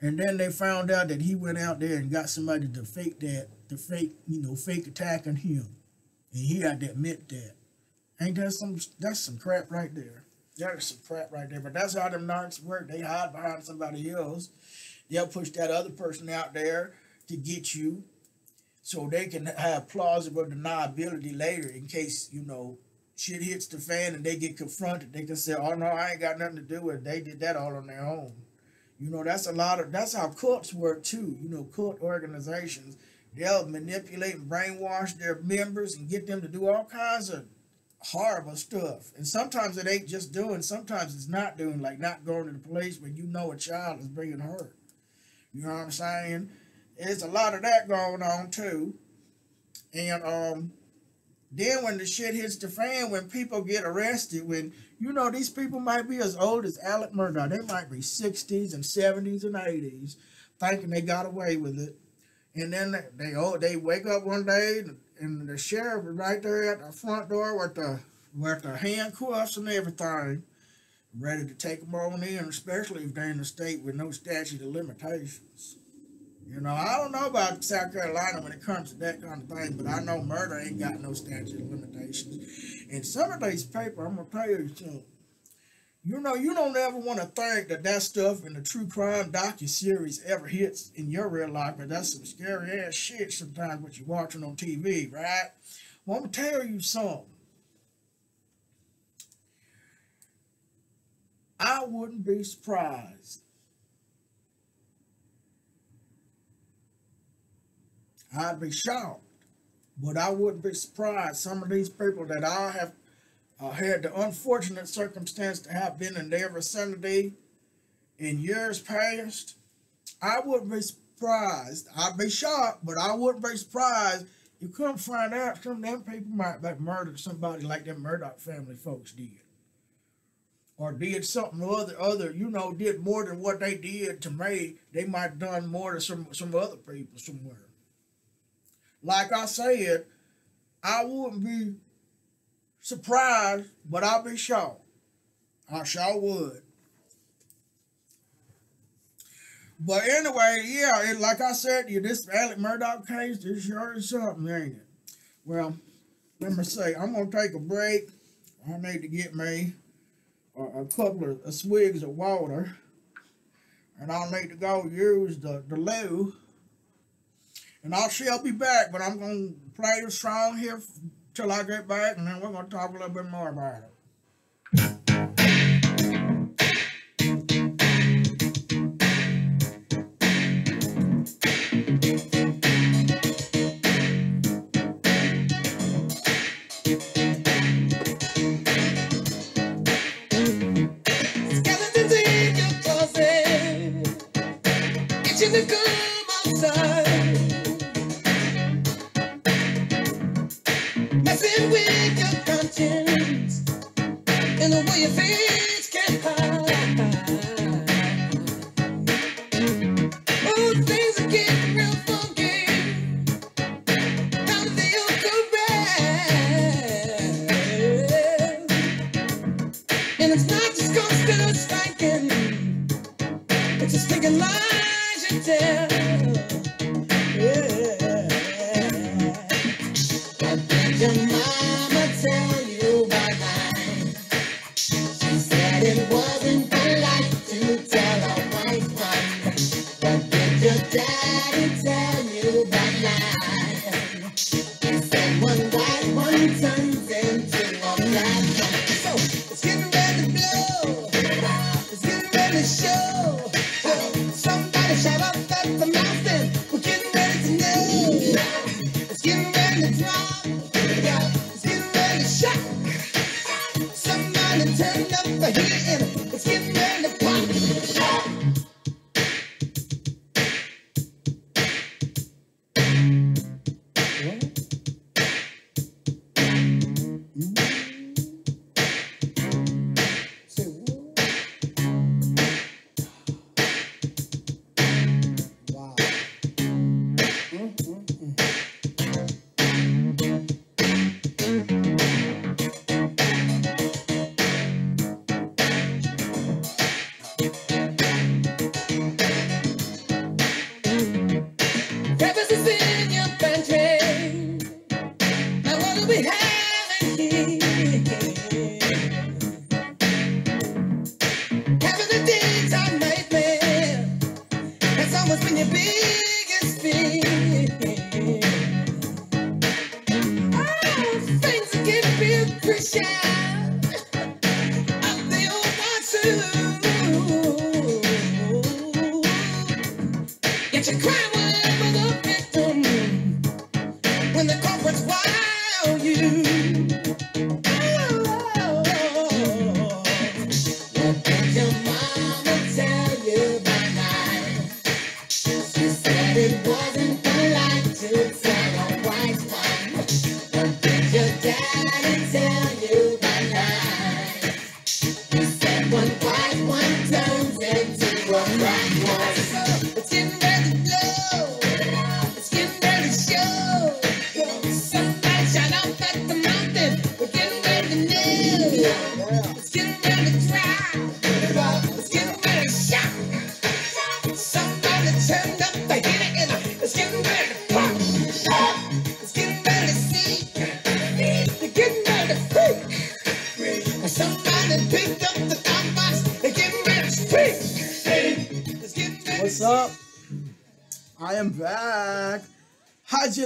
And then they found out that he went out there and got somebody to fake that, to fake, you know, fake attacking him. And he had to admit that. Ain't that some, that's some crap right there. That is some crap right there. But that's how them narcs work. They hide behind somebody else. They'll push that other person out there to get you so they can have plausible deniability later in case, you know, shit hits the fan and they get confronted. They can say, oh, no, I ain't got nothing to do with it. They did that all on their own. You know, that's a lot of, that's how cults work too. You know, cult organizations, they'll manipulate and brainwash their members and get them to do all kinds of horrible stuff. And sometimes it ain't just doing, sometimes it's not doing, like not going to the place where you know a child is being hurt. You know what I'm saying? There's a lot of that going on too. And um, then when the shit hits the fan, when people get arrested, when you know these people might be as old as Alec Murdaugh. they might be 60s and 70s and 80s, thinking they got away with it. And then they oh they wake up one day and the sheriff is right there at the front door with the with the handcuffs and everything, ready to take them on in, especially if they're in a state with no statute of limitations. You know, I don't know about South Carolina when it comes to that kind of thing, but I know murder ain't got no statute of limitations. And some of these papers, I'm gonna tell you something. You know, you don't ever want to think that that stuff in the true crime docu series ever hits in your real life, but that's some scary ass shit sometimes what you're watching on TV, right? Well, I'm gonna tell you something. I wouldn't be surprised. I'd be shocked, but I wouldn't be surprised. Some of these people that I have uh, had the unfortunate circumstance to have been in their vicinity in years past, I wouldn't be surprised. I'd be shocked, but I wouldn't be surprised. You couldn't find out some of them people might have murdered somebody like them Murdaugh family folks did. Or did something other, other, you know, did more than what they did to me. They might have done more to some, some other people somewhere. Like I said, I wouldn't be surprised, but I'll be shocked. I sure would. But anyway, yeah, it, like I said, you this Alec Murdaugh case, this sure is something, ain't it? Well, let me say, I'm gonna take a break. I need to get me a, a couple of, of swigs of water, and I'll need to go use the the loo. And I'll shall be back, but I'm gonna play the song here till I get back, and then we're gonna talk a little bit more about it.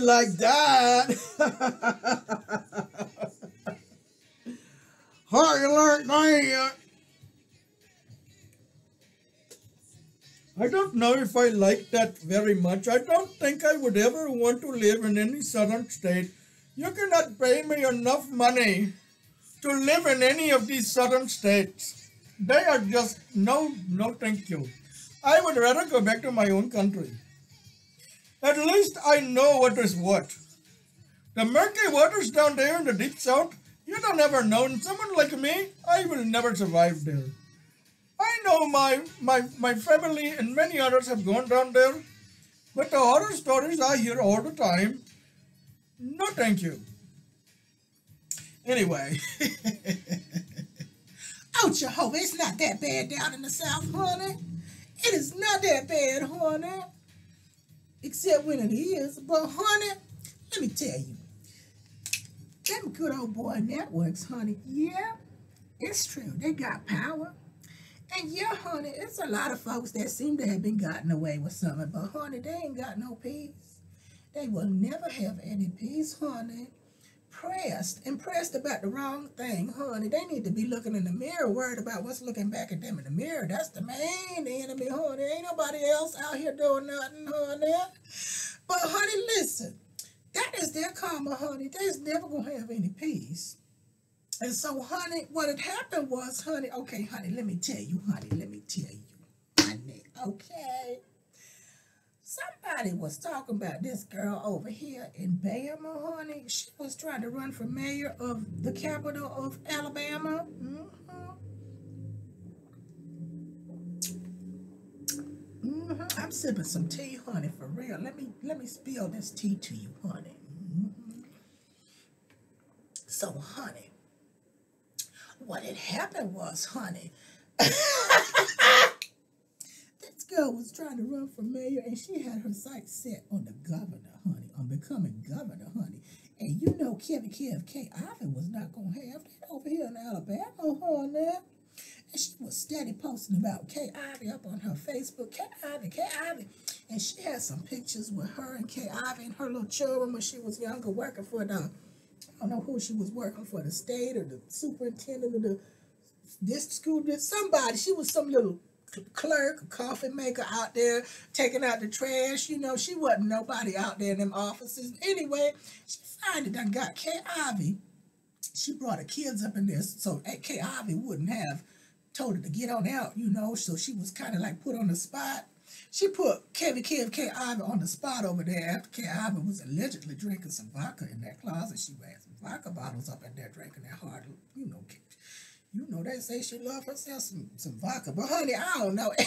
Like that? You like that? I don't know if I like that very much. I don't think I would ever want to live in any southern state. You cannot pay me enough money to live in any of these southern states. They are just no, no, thank you. I would rather go back to my own country. At least I know what is what. The murky waters down there in the deep south, you don't ever know. And someone like me, I will never survive there. I know my, my, my family and many others have gone down there, but the horror stories I hear all the time, no thank you. Anyway. Oh, Jehovah, it's not that bad down in the south, honey. It is not that bad, honey. Except when it is. But, honey, let me tell you. Them good old boy networks, honey, yeah, it's true. They got power. And yeah, honey, it's a lot of folks that seem to have been gotten away with something. But, honey, they ain't got no peace. They will never have any peace, honey pressed and pressed about the wrong thing, honey. They need to be looking in the mirror, worried about what's looking back at them in the mirror. That's the main enemy, honey. Ain't nobody else out here doing nothing, honey. But, honey, listen. That is their karma, honey. They's never going to have any peace. And so, honey, what had happened was, honey, okay, honey, let me tell you, honey, let me tell you, honey, okay. Somebody was talking about this girl over here in Bama, honey. She was trying to run for mayor of the capital of Alabama. hmm hmm I'm sipping some tea, honey, for real. Let me let me spill this tea to you, honey. Mhm. So, honey, what had happened was, honey, this girl was trying to run for mayor and she had her sights set on the governor, honey, on becoming governor, honey. And you know Kevin Kev K. Ivan was not gonna have that over here in Alabama, honey. And she was steady posting about Kay Ivey up on her Facebook. Kay Ivey, Kay Ivey. And she had some pictures with her and Kay Ivey and her little children when she was younger working for the, I don't know who she was working for, the state or the superintendent of the this school, did somebody. She was some little clerk, coffee maker out there taking out the trash. You know, she wasn't nobody out there in them offices. Anyway, she finally done got Kay Ivey. She brought her kids up in there so Kay Ivey wouldn't have told her to get on out, you know, so she was kind of like put on the spot. She put Kevin Kev K. Ivey on the spot over there after K. Ivey was allegedly drinking some vodka in that closet. She had some vodka bottles up in there drinking that hard, you know, you know, they say she loved herself some, some vodka. But honey, I don't know.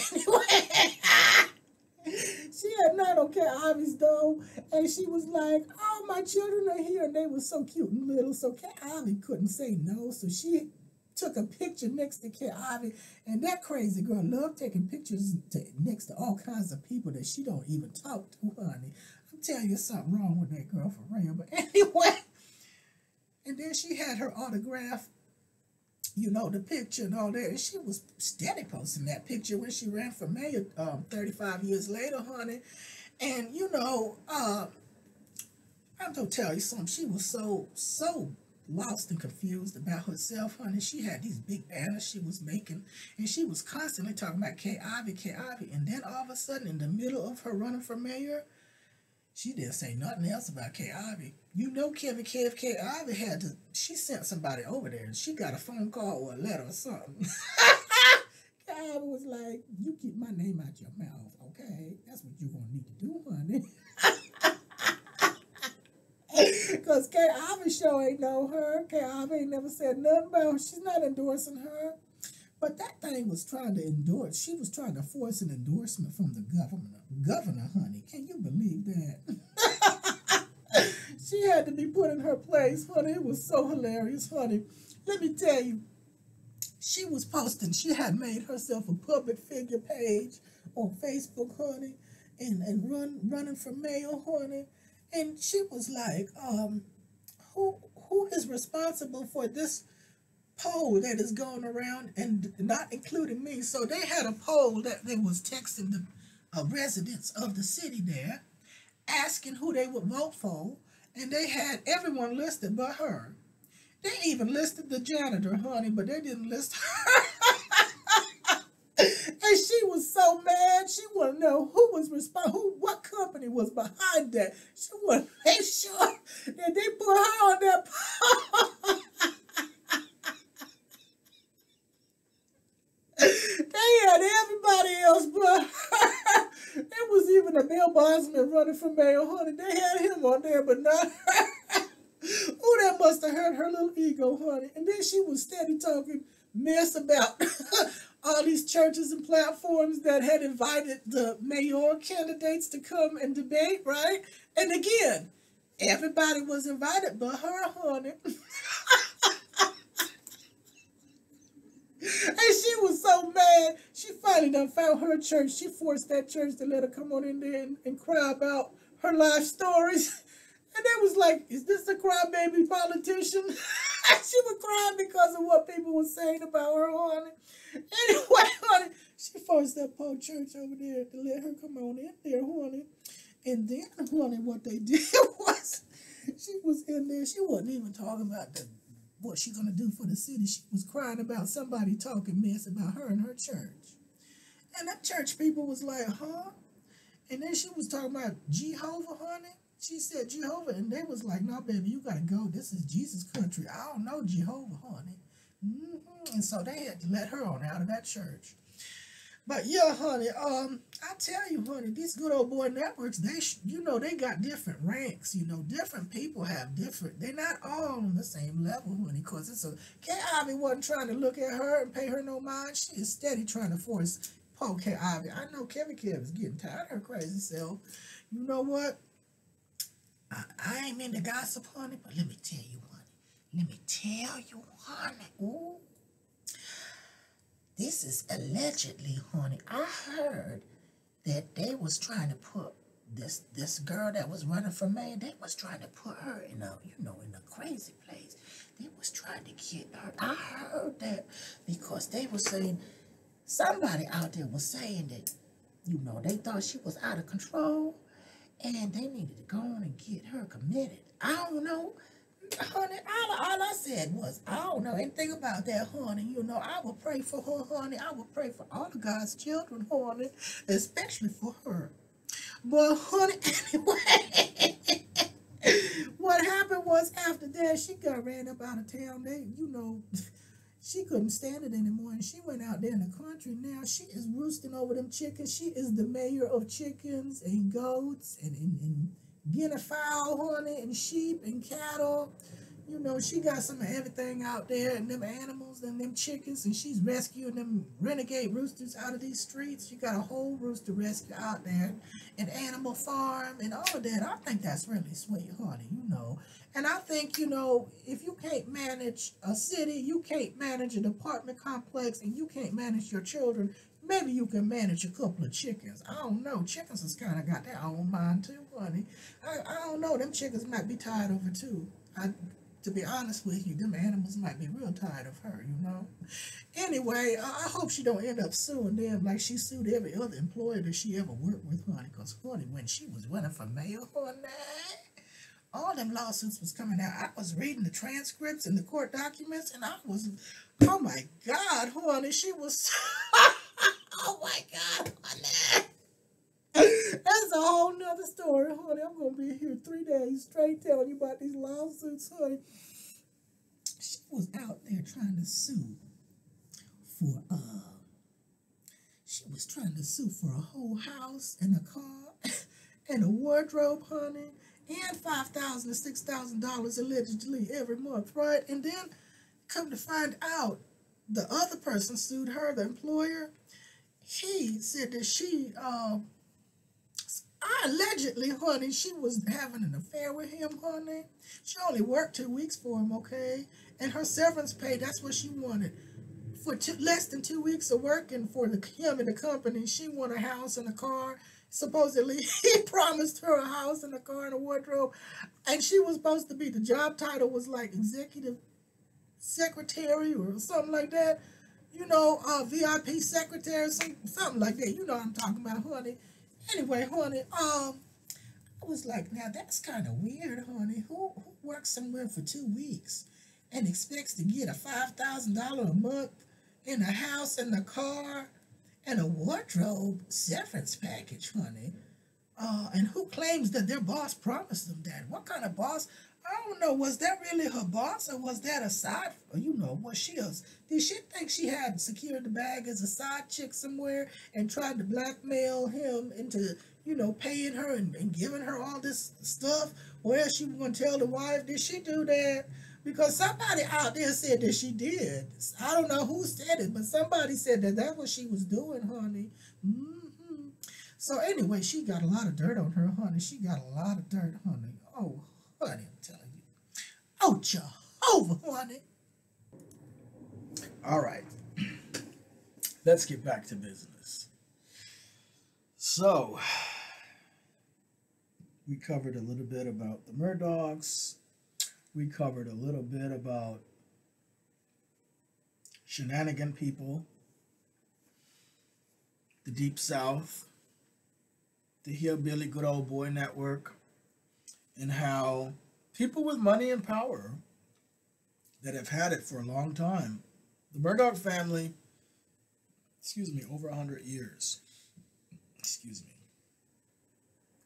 Anyway, she had not on Cat Ivy's though. And she was like, Oh, my children are here. And they were so cute and little. So Cat Ivy couldn't say no. So she took a picture next to Cat Ivy. And that crazy girl loved taking pictures to, next to all kinds of people that she don't even talk to, honey. I'm telling you something wrong with that girl for real. But anyway. And then she had her autograph you know, the picture and all that. And she was steady posting that picture when she ran for mayor um, 35 years later, honey. And, you know, uh, I'm going to tell you something. She was so, so lost and confused about herself, honey. She had these big banners she was making, and she was constantly talking about K. Ivey, K. Ivey. And then all of a sudden, in the middle of her running for mayor, she didn't say nothing else about K. Ivey. You know Kevin Kev K. Ivey had to, she sent somebody over there and she got a phone call or a letter or something. K. Ivey was like, you keep my name out your mouth, okay? That's what you're going to need to do, honey. Because K. Ivey ain't know her. K. Ivey ain't never said nothing about her. She's not endorsing her. But that thing was trying to endorse. She was trying to force an endorsement from the governor. Governor, honey, can you believe that? she had to be put in her place, honey. It was so hilarious, honey. Let me tell you, she was posting. She had made herself a public figure page on Facebook, honey, and and run running for mayor, honey. And she was like, um, who who is responsible for this? poll that is going around and not including me. So they had a poll that they was texting the uh, residents of the city there, asking who they would vote for, and they had everyone listed but her. They even listed the janitor, honey, but they didn't list her. and she was so mad. She wanted to know who was responsible, who, what company was behind that. She wanted to make sure that they put her on that. they had everybody else but it was even a Bill Bosman running for mayor, honey. They had him on there, but not. Oh, that must have hurt her little ego, honey. And then she was steady talking mess about all these churches and platforms that had invited the mayor candidates to come and debate, right? And again, everybody was invited but her, honey. And she was so mad. Finally done found her church. She forced that church to let her come on in there and, and cry about her life stories. And they was like, is this a crybaby politician? she was crying because of what people were saying about her, honey. Anyway, honey, she forced that poor church over there to let her come on in there, honey. And then, honey, what they did was she was in there. She wasn't even talking about the what she gonna do for the city. She was crying about somebody talking mess about her and her church. And that church people was like, huh? And then she was talking about Jehovah, honey. She said Jehovah, and they was like, no, baby, you gotta go. This is Jesus' country. I don't know Jehovah, honey. hmm And so they had to let her on out of that church. But yeah, honey, um, I tell you, honey, these good old boy networks, they, you know, they got different ranks. You know, different people have different. They're not all on the same level, honey. Cause it's a Kay Ivey wasn't trying to look at her and pay her no mind. She is steady trying to force poor Kay Ivey. I know Kevin Kev is getting tired of her crazy self. You know what? I, I ain't to gossip, honey, but let me tell you, honey. Let me tell you, honey. Ooh. This is allegedly, honey. I heard that they was trying to put this this girl that was running for mayor. They was trying to put her in a you know in a crazy place. They was trying to get her. I heard that because they were saying somebody out there was saying that you know they thought she was out of control and they needed to go on and get her committed. I don't know. Honey, all, all I said was, I don't know anything about that, honey. You know, I will pray for her, honey. I will pray for all of God's children, honey, especially for her. But, honey, anyway, what happened was after that, she got ran up out of town. They, you know, she couldn't stand it anymore, and she went out there in the country. Now she is roosting over them chickens. She is the mayor of chickens and goats and, and, and guinea fowl, honey, and sheep and cattle. You know, she got some of everything out there, and them animals and them chickens, and she's rescuing them renegade roosters out of these streets. She got a whole rooster rescue out there, an animal farm, and all of that. I think that's really sweet, honey, you know. And I think, you know, if you can't manage a city, you can't manage an apartment complex, and you can't manage your children, maybe you can manage a couple of chickens. I don't know. Chickens has kind of got their own mind too, honey. I, I don't know. Them chickens might be tired of her too. I, to be honest with you, them animals might be real tired of her, you know. Anyway, I, hope she don't end up suing them like she sued every other employer that she ever worked with, honey. Because, honey, when she was running for mayor, honey, all them lawsuits was coming out. I was reading the transcripts and the court documents, and I was, oh my God, honey, she was, oh my God, honey. That's a whole nother story, honey. I'm gonna be here three days straight telling you about these lawsuits, honey. She was out there trying to sue for uh she was trying to sue for a whole house and a car and a wardrobe, honey, and five thousand to six thousand dollars allegedly every month, right? And then come to find out the other person sued her, the employer. He said that she uh I allegedly, honey, she was having an affair with him, honey. She only worked two weeks for him, okay? And her severance pay, that's what she wanted. For two, less than two weeks of working for the him and the company, she won a house and a car. Supposedly, he promised her a house and a car and a wardrobe. And she was supposed to be, the job title was like executive secretary or something like that. You know, uh, VIP secretary, some, something like that. You know what I'm talking about, honey. Anyway, honey, um, I was like, now that's kind of weird, honey. Who who works somewhere for two weeks and expects to get a five thousand dollar a month in a house and a car and a wardrobe severance package, honey? Uh, and who claims that their boss promised them that? What kind of boss? I don't know. Was that really her boss, or was that a side? You know, was she a? Did she think she had secured the bag as a side chick somewhere and tried to blackmail him into, you know, paying her and, and giving her all this stuff? Or else she was gonna tell the wife? Did she do that? Because somebody out there said that she did. I don't know who said it, but somebody said that that's what she was doing, honey. Mm-hmm. So anyway, she got a lot of dirt on her, honey. She got a lot of dirt, honey. Oh, honey, I'm telling you. Oh, Jehovah, honey. All right. Let's get back to business. So, we covered a little bit about the Murdaughs. We covered a little bit about shenanigan people, the Deep South, the Hillbilly Good Old Boy Network, and how people with money and power that have had it for a long time the Murdaugh family, excuse me, over 100 years. Excuse me.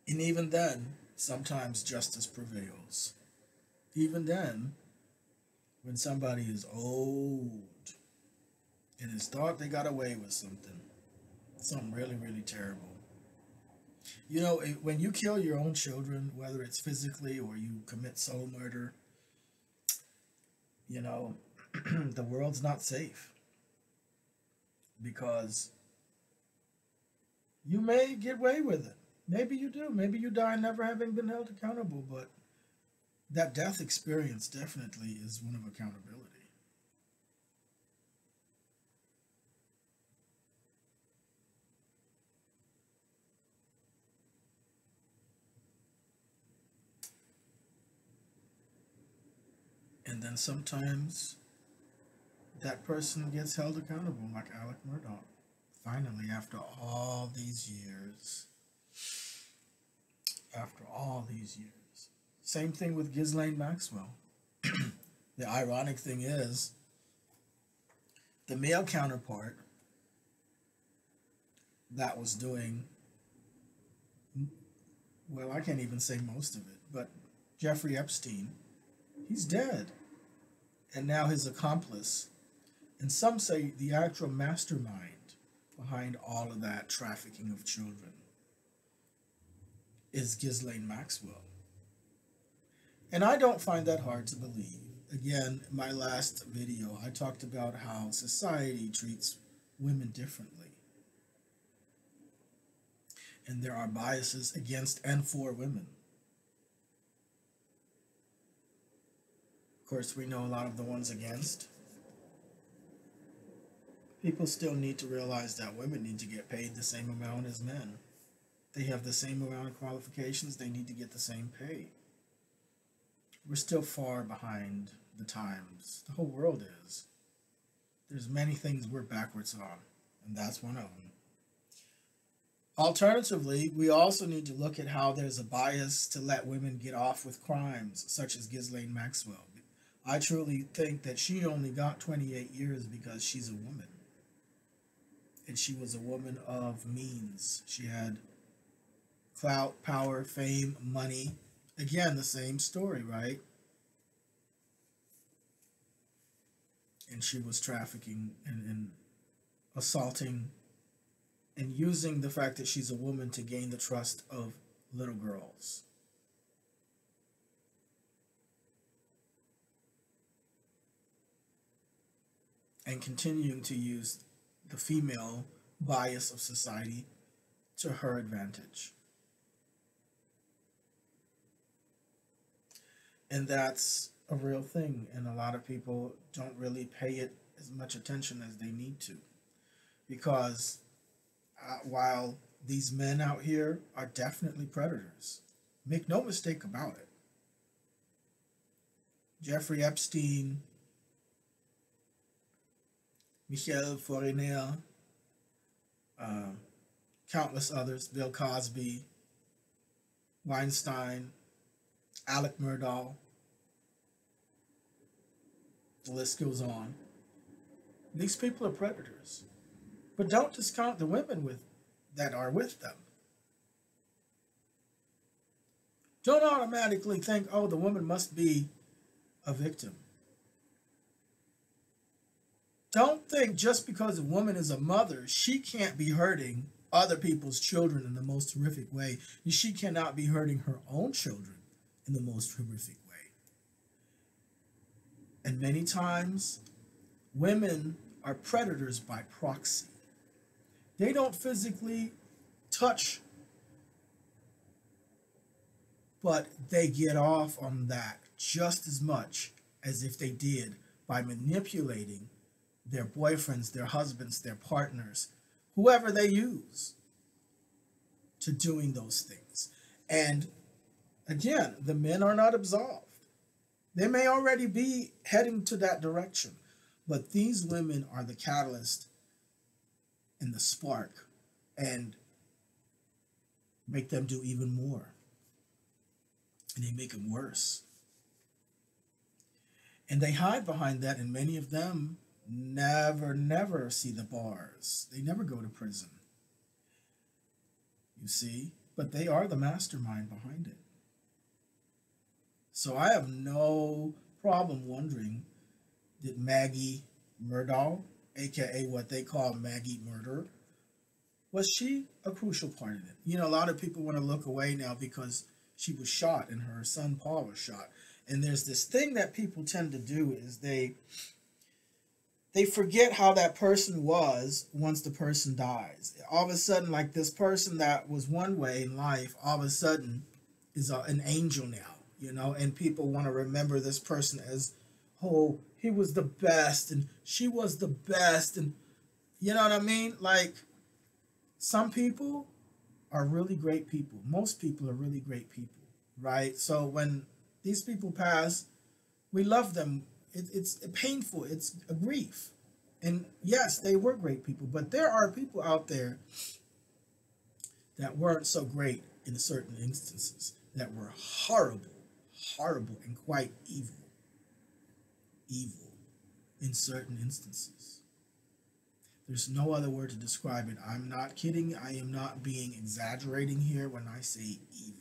And even then, sometimes justice prevails. Even then, when somebody is old and it's thought they got away with something, something really, really terrible. You know, when you kill your own children, whether it's physically or you commit soul murder, you know, the world's not safe because you may get away with it. Maybe you do. Maybe you die never having been held accountable, but that death experience definitely is one of accountability. And then sometimes that person gets held accountable, like Alec Murdaugh. Finally, after all these years. After all these years. Same thing with Ghislaine Maxwell. the ironic thing is, the male counterpart that was doing, well, I can't even say most of it, but Jeffrey Epstein, he's dead. And now his accomplice, and some say the actual mastermind behind all of that trafficking of children, is Ghislaine Maxwell. And I don't find that hard to believe. Again, my last video, I talked about how society treats women differently. And there are biases against and for women. Course, we know a lot of the ones against. People still need to realize that women need to get paid the same amount as men. They have the same amount of qualifications, they need to get the same pay. We're still far behind the times. The whole world is. There's many things we're backwards on, and that's one of them. Alternatively, we also need to look at how there's a bias to let women get off with crimes, such as Ghislaine Maxwell. I truly think that she only got 28 years because she's a woman. And she was a woman of means. She had clout, power, fame, money. Again, the same story, right? And she was trafficking and, and assaulting and using the fact that she's a woman to gain the trust of little girls. And continuing to use the female bias of society to her advantage. And that's a real thing, and a lot of people don't really pay it as much attention as they need to. Because uh, while these men out here are definitely predators, make no mistake about it. Jeffrey Epstein, Michel Fourniret, uh, countless others Bill Cosby, Weinstein, Alec Murdaugh. The list goes on. These people are predators. But don't discount the women with that are with them. Don't automatically think, oh, the woman must be a victim. Don't think just because a woman is a mother, she can't be hurting other people's children in the most horrific way. She cannot be hurting her own children in the most horrific way. And many times, women are predators by proxy. They don't physically touch, but they get off on that just as much as if they did by manipulating their boyfriends, their husbands, their partners, whoever they use to doing those things. And again, the men are not absolved. They may already be heading to that direction, but these women are the catalyst and the spark and make them do even more. And they make them worse. And they hide behind that, and many of them never, never see the bars. They never go to prison. You see? But they are the mastermind behind it. So I have no problem wondering did Maggie Murdaugh, aka what they call Maggie Murder, was she a crucial part of it? You know, a lot of people want to look away now because she was shot and her son Paul was shot. And there's this thing that people tend to do is they they forget how that person was once the person dies. All of a sudden, like this person that was one way in life, all of a sudden is a, an angel now, you know, and people want to remember this person as, oh, he was the best and she was the best. And you know what I mean? Like, some people are really great people. Most people are really great people, right? So when these people pass, we love them it, it's painful. It's a grief. And yes, they were great people, but there are people out there that weren't so great in certain instances, that were horrible, horrible, and quite evil. Evil in certain instances. There's no other word to describe it. I'm not kidding. I am not being exaggerating here when I say evil.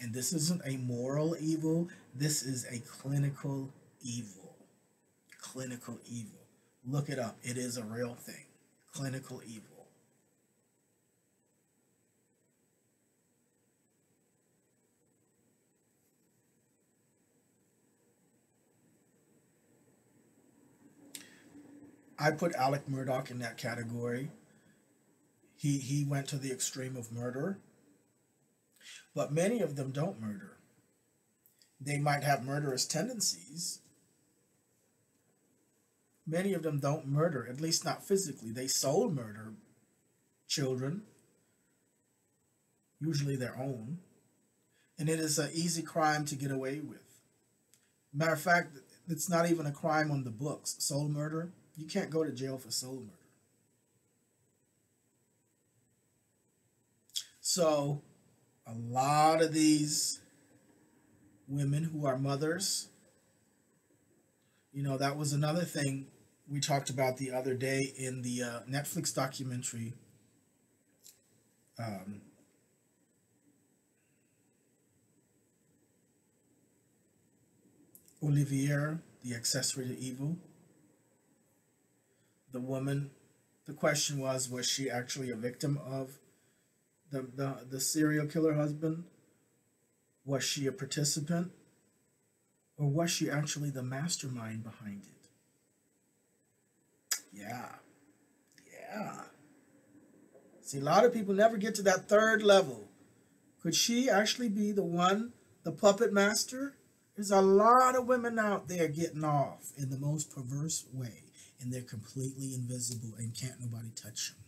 And this isn't a moral evil, this is a clinical evil clinical evil. Look it up. It is a real thing. Clinical evil. I put Alec Murdaugh in that category. He he went to the extreme of murder. But many of them don't murder. They might have murderous tendencies, many of them don't murder, at least not physically. They soul murder children, usually their own, and it is an easy crime to get away with. Matter of fact, it's not even a crime on the books. Soul murder, you can't go to jail for soul murder. So, a lot of these women who are mothers, you know, that was another thing we talked about the other day in the uh, Netflix documentary. Um, Olivier, the accessory to evil. The woman, the question was, was she actually a victim of the, the, the serial killer husband? Was she a participant? Or was she actually the mastermind behind it? Yeah. Yeah. See, a lot of people never get to that third level. Could she actually be the one, the puppet master? There's a lot of women out there getting off in the most perverse way, and they're completely invisible and can't nobody touch them.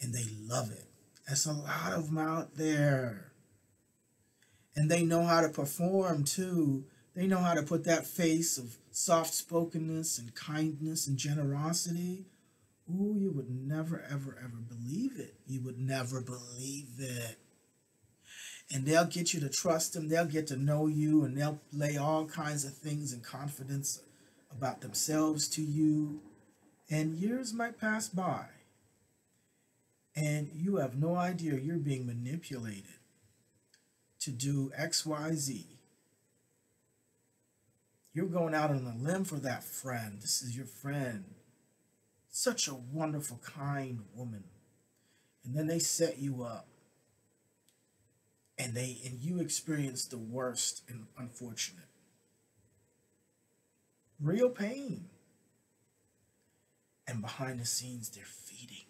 And they love it. There's a lot of them out there. And they know how to perform too. They know how to put that face of soft spokenness and kindness and generosity. Ooh, you would never, ever, ever believe it. You would never believe it. And they'll get you to trust them. They'll get to know you, and they'll lay all kinds of things in confidence about themselves to you. And years might pass by, and you have no idea you're being manipulated to do X, Y, Z. You're going out on a limb for that friend. This is your friend. Such a wonderful, kind woman. And then they set you up. And they and you experience the worst and unfortunate. Real pain. And behind the scenes they're feeding.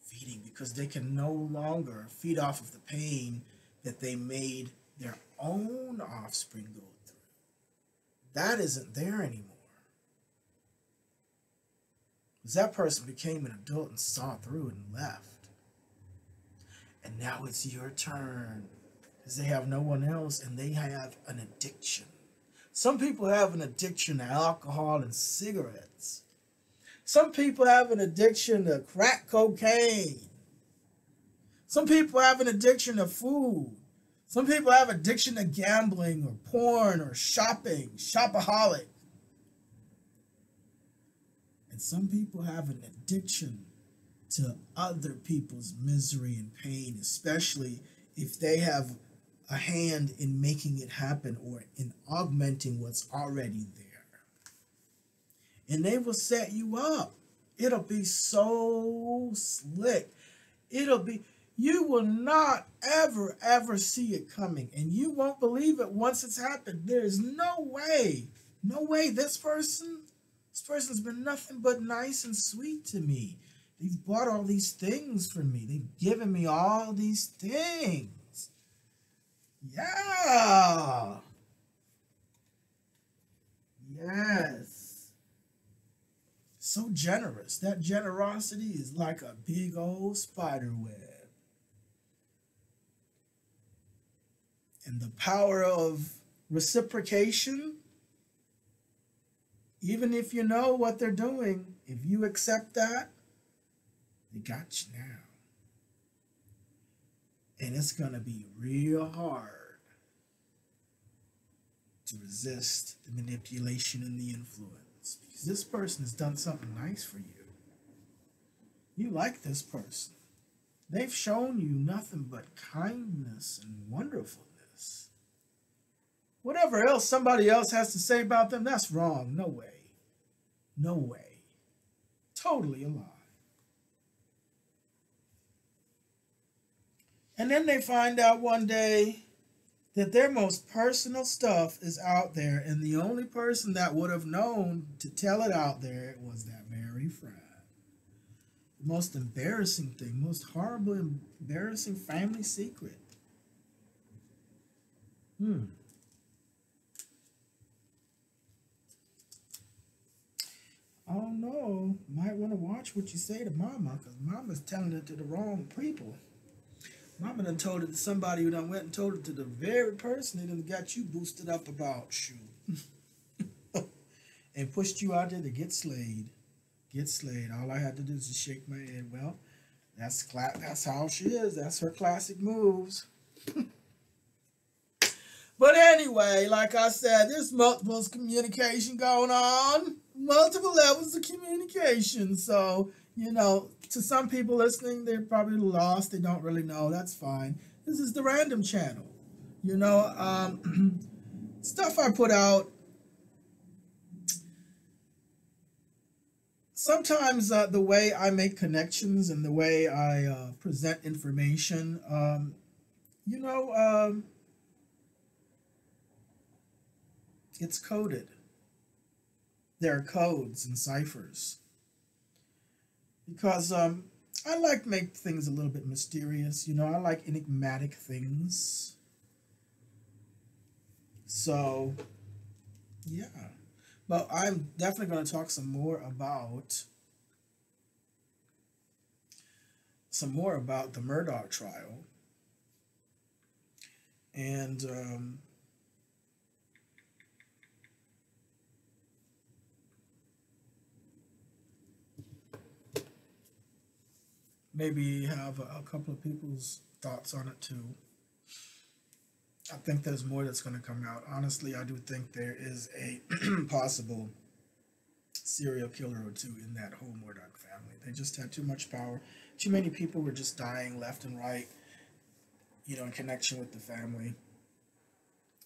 Feeding because they can no longer feed off of the pain that they made their own offspring go. That isn't there anymore. That person became an adult and saw through and left. And now it's your turn. Because they have no one else and they have an addiction. Some people have an addiction to alcohol and cigarettes. Some people have an addiction to crack cocaine. Some people have an addiction to food. Some people have addiction to gambling or porn or shopping, shopaholic. And some people have an addiction to other people's misery and pain, especially if they have a hand in making it happen or in augmenting what's already there. And they will set you up. It'll be so slick. It'll be you will not ever, ever see it coming. And you won't believe it once it's happened. There's no way, no way this person, this person's been nothing but nice and sweet to me. They've bought all these things for me. They've given me all these things. Yeah. Yes. So generous. That generosity is like a big old spider web. And the power of reciprocation, even if you know what they're doing, if you accept that, they got you now. And it's going to be real hard to resist the manipulation and the influence because this person has done something nice for you. You like this person. They've shown you nothing but kindness and wonderfulness. Whatever else somebody else has to say about them, that's wrong. No way. No way. Totally a lie. And then they find out one day that their most personal stuff is out there, and the only person that would have known to tell it out there was that Mary friend. The most embarrassing thing, most horrible, embarrassing family secret. Hmm. Don't know. Might want to watch what you say to mama, because mama's telling it to the wrong people. Mama done told it to somebody who done went and told it to the very person that done got you boosted up about you. and pushed you out there to get slayed. Get slayed. All I had to do is just shake my head. Well, that's cla- that's how she is. That's her classic moves. but anyway, like I said, there's multiple communication going on multiple levels of communication. So, you know, to some people listening, they're probably lost. They don't really know. That's fine. This is the random channel. You know, um, stuff I put out. Sometimes uh, the way I make connections and the way I uh, present information, um, you know, um, it's coded there are codes and ciphers. Because um, I like make things a little bit mysterious. You know, I like enigmatic things. So, yeah. But I'm definitely going to talk some more about some more about the Murdaugh trial. And um, maybe have a, a couple of people's thoughts on it too. I think there's more that's going to come out. Honestly, I do think there is a possible serial killer or two in that whole Murdaugh family. They just had too much power. Too many people were just dying left and right, you know, in connection with the family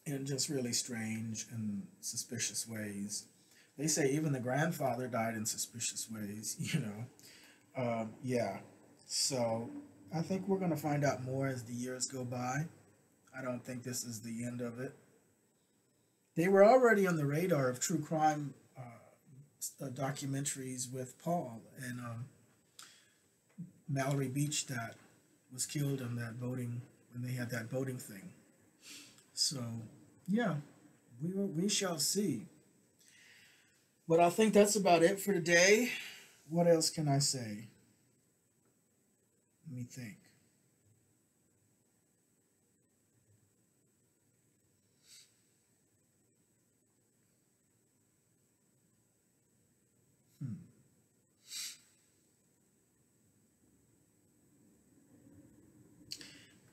in just really strange and suspicious ways. They say even the grandfather died in suspicious ways, you know. Um, yeah. So I think we're going to find out more as the years go by. I don't think this is the end of it. They were already on the radar of true crime uh, documentaries with Paul and um, Mallory Beach that was killed on that boating when they had that boating thing. So, yeah, we we shall see. But I think that's about it for today. What else can I say? Let me think. Hmm.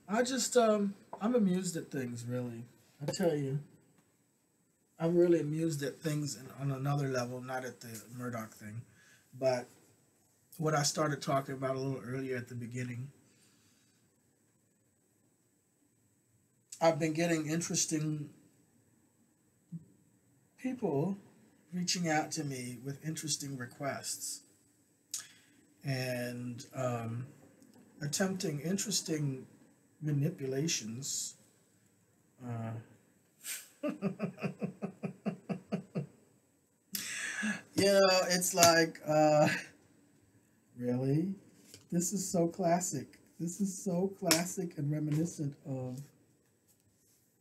I just um I'm amused at things really. I tell you. I'm really amused at things on another level, not at the Murdaugh thing, but what I started talking about a little earlier at the beginning. I've been getting interesting people reaching out to me with interesting requests and um, attempting interesting manipulations. Uh, you know, it's like, uh, really? This is so classic. This is so classic and reminiscent of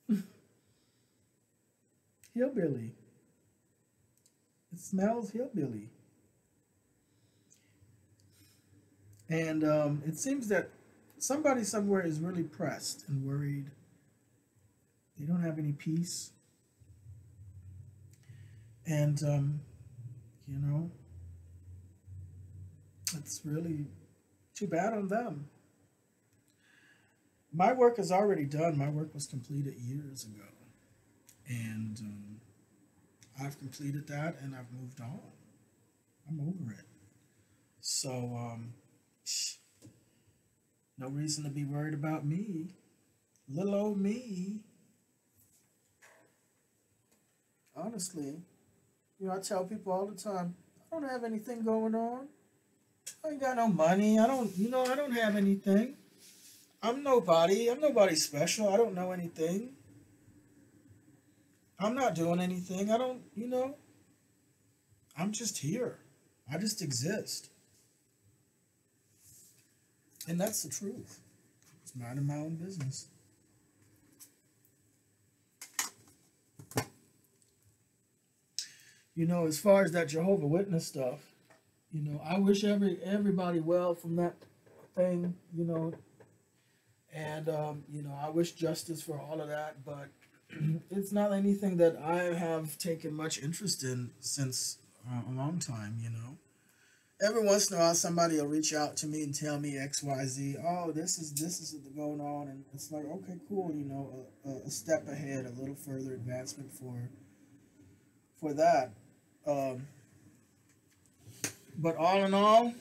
hillbilly. It smells hillbilly. And um, it seems that somebody somewhere is really pressed and worried. They don't have any peace. And, um, you know, it's really too bad on them. My work is already done. My work was completed years ago. And um, I've completed that and I've moved on. I'm over it. So, um, no reason to be worried about me. Little old me. Honestly, you know, I tell people all the time, I don't have anything going on. I ain't got no money. I don't, you know, I don't have anything. I'm nobody. I'm nobody special. I don't know anything. I'm not doing anything. I don't, you know, I'm just here. I just exist. And that's the truth. It's minding my own business. You know, as far as that Jehovah Witness stuff, you know, I wish every everybody well from that thing, you know, and um, you know, I wish justice for all of that, but it's not anything that I have taken much interest in since uh, a long time, you know. Every once in a while somebody will reach out to me and tell me xyz oh this is this is going on and it's like okay cool you know a, a- step ahead a little further advancement for for that. Um, but all in all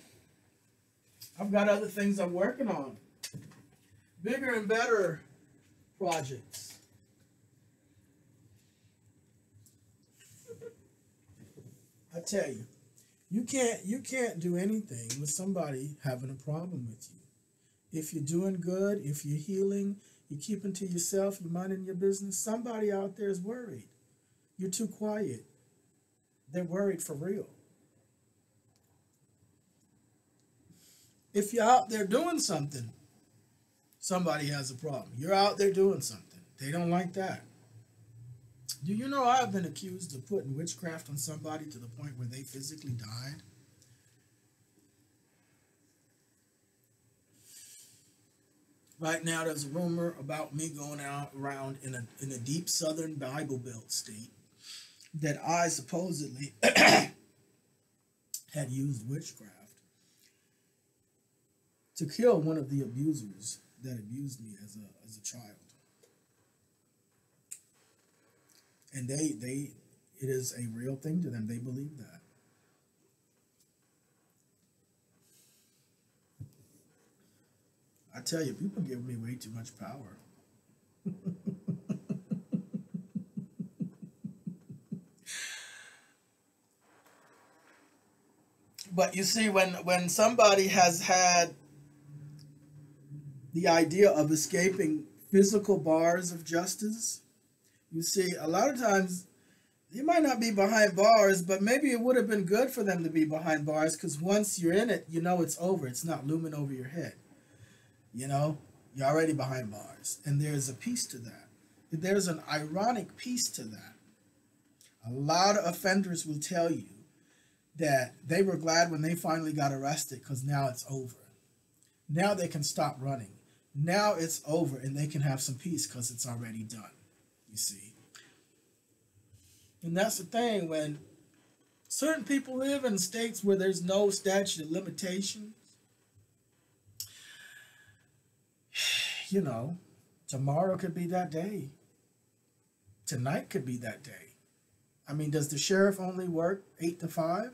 i've got other things i'm working on. Bigger and better projects. I tell you you can't you can't do anything with somebody having a problem with you. If you're doing good if you're healing you're keeping to yourself you're minding your business somebody out there is worried. You're too quiet. They're worried for real if you're out there doing something somebody has a problem. You're out there doing something. They don't like that. Do you know I've been accused of putting witchcraft on somebody to the point where they physically died? Right now, there's a rumor about me going out around in a in a deep southern Bible Belt state that I supposedly had used witchcraft to kill one of the abusers that abused me as a as a child. And they they it is a real thing to them. They believe that. I tell you, people give me way too much power. but you see, when when somebody has had the idea of escaping physical bars of justice, you see, a lot of times they might not be behind bars, but maybe it would have been good for them to be behind bars because once you're in it, you know it's over. It's not looming over your head. You know, you're already behind bars. And there's a piece to that. There's an ironic piece to that. A lot of offenders will tell you that they were glad when they finally got arrested because now it's over. Now they can stop running. Now it's over and they can have some peace because it's already done. You see? And that's the thing when certain people live in states where there's no statute of limitations. You know, tomorrow could be that day. Tonight could be that day. I mean, does the sheriff only work eight to five?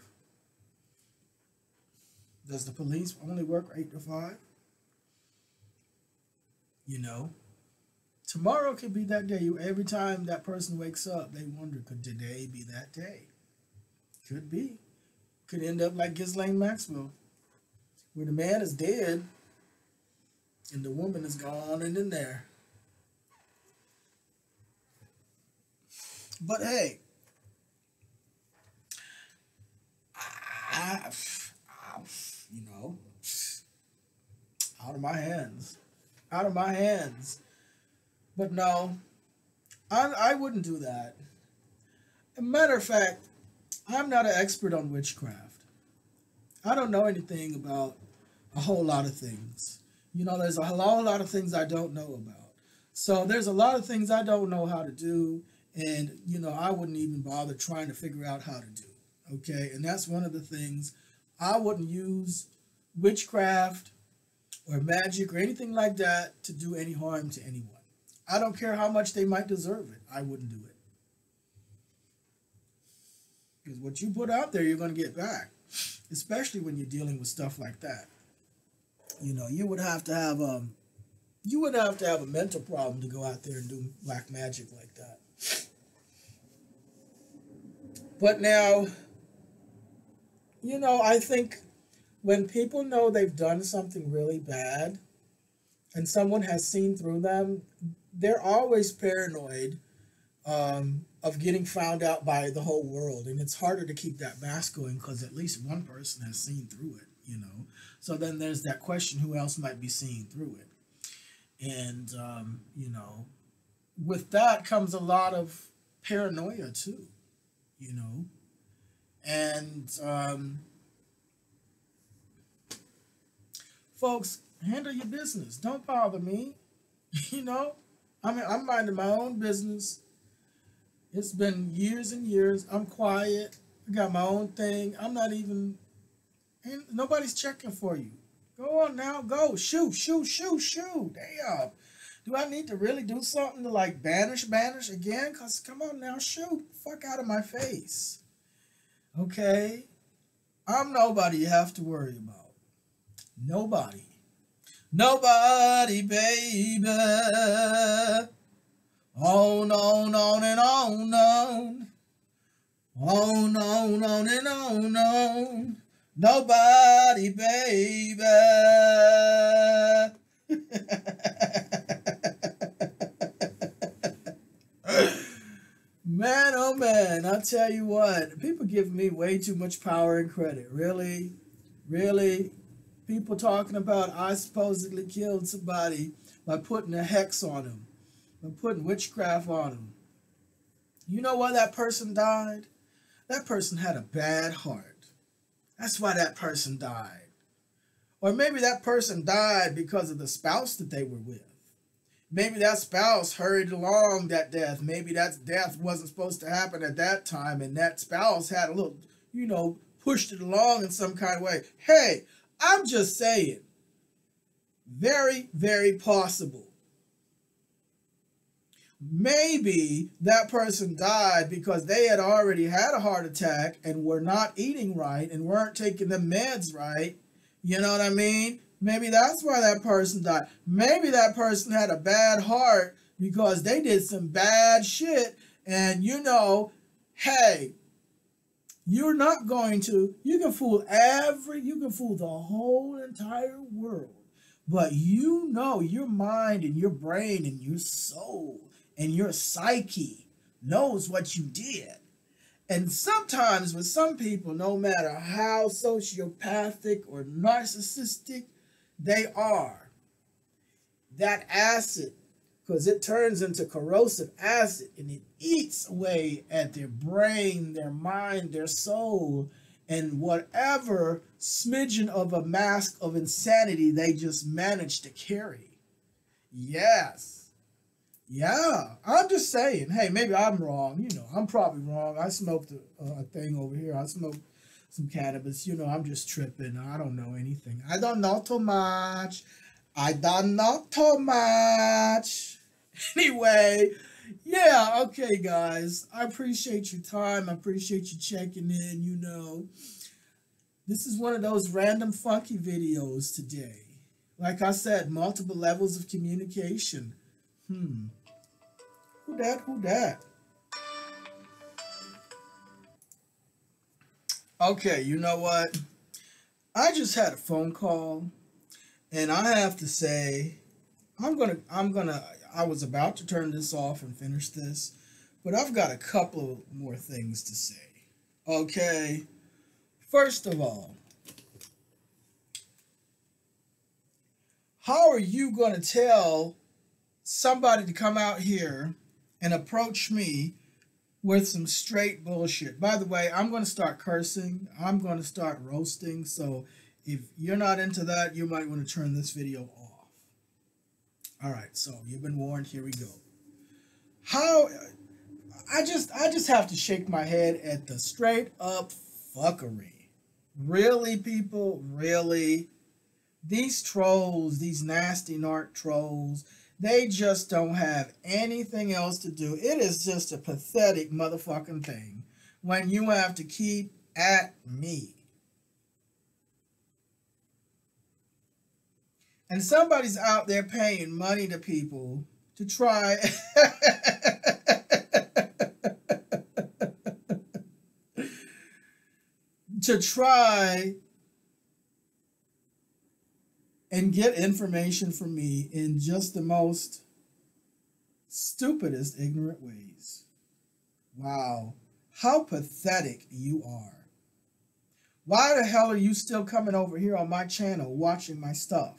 Does the police only work eight to five? You know, tomorrow could be that day. Every time that person wakes up, they wonder, could today be that day? Could be. Could end up like Ghislaine Maxwell, where the man is dead and the woman is gone and in there. But hey, I, I, you know, out of my hands, out of my hands. But no, I, I wouldn't do that. Matter of fact, I'm not an expert on witchcraft. I don't know anything about a whole lot of things. You know, there's a whole lot of things I don't know about. So there's a lot of things I don't know how to do, and you know, I wouldn't even bother trying to figure out how to do. Okay, and that's one of the things I wouldn't use witchcraft or magic or anything like that to do any harm to anyone. I don't care how much they might deserve it. I wouldn't do it. Because what you put out there, you're going to get back, especially when you're dealing with stuff like that. You know, you would have to have um, you would have to have a mental problem to go out there and do black magic like that. But now, you know, I think when people know they've done something really bad and someone has seen through them, they're always paranoid um, of getting found out by the whole world. And it's harder to keep that mask going because at least one person has seen through it, you know. So then there's that question who else might be seeing through it? And, um, you know, with that comes a lot of paranoia too, you know. And, um, folks, handle your business. Don't bother me. You know, I mean, I'm minding my own business. It's been years and years. I'm quiet. I got my own thing. I'm not even, ain't, nobody's checking for you. Go on now, go. Shoot, shoot, shoot, shoot. Damn. Do I need to really do something to like banish, banish again? Because come on now, shoot. Fuck out of my face. Okay? I'm nobody you have to worry about. Nobody. Nobody, baby. On, on, on and on, on. On, on, on and on, on. Nobody, baby. man, oh man, I'll tell you what, people give me way too much power and credit. Really? Really? People talking about I supposedly killed somebody by putting a hex on him, by putting witchcraft on him. You know why that person died? That person had a bad heart. That's why that person died. Or maybe that person died because of the spouse that they were with. Maybe that spouse hurried along that death. Maybe that death wasn't supposed to happen at that time, and that spouse had a little, you know, pushed it along in some kind of way. Hey, I'm just saying. Very, very possible. Maybe that person died because they had already had a heart attack and were not eating right and weren't taking the meds right. You know what I mean? Maybe that's why that person died. Maybe that person had a bad heart because they did some bad shit. And you know, hey, you're not going to, you can fool every, you can fool the whole entire world. But you know your mind and your brain and your soul and your psyche knows what you did. And sometimes with some people, no matter how sociopathic or narcissistic they are, that acid, because it turns into corrosive acid and it eats away at their brain, their mind, their soul, and whatever smidgen of a mask of insanity they just manage to carry. Yes. Yeah, I'm just saying. Hey, maybe I'm wrong. You know, I'm probably wrong. I smoked a, a thing over here. I smoked some cannabis. You know, I'm just tripping. I don't know anything. I don't know too much. I don't know too much. Anyway, yeah, okay, guys. I appreciate your time. I appreciate you checking in. You know, this is one of those random funky videos today. Like I said, multiple levels of communication. Hmm. Who that? Who that? Okay, you know what? I just had a phone call and I have to say I'm going to I'm going to I was about to turn this off and finish this, but I've got a couple more things to say. Okay. First of all, how are you going to tell somebody to come out here and approach me with some straight bullshit. By the way, I'm going to start cursing. I'm going to start roasting. So if you're not into that, you might want to turn this video off. All right, so you've been warned. Here we go. How I just I just have to shake my head at the straight up fuckery. Really, people, really? These trolls, these nasty narc trolls, they just don't have anything else to do. It is just a pathetic motherfucking thing when you have to keep at me. And somebody's out there paying money to people to try. to try and get information from me in just the most stupidest, ignorant ways. Wow, how pathetic you are. Why the hell are you still coming over here on my channel watching my stuff?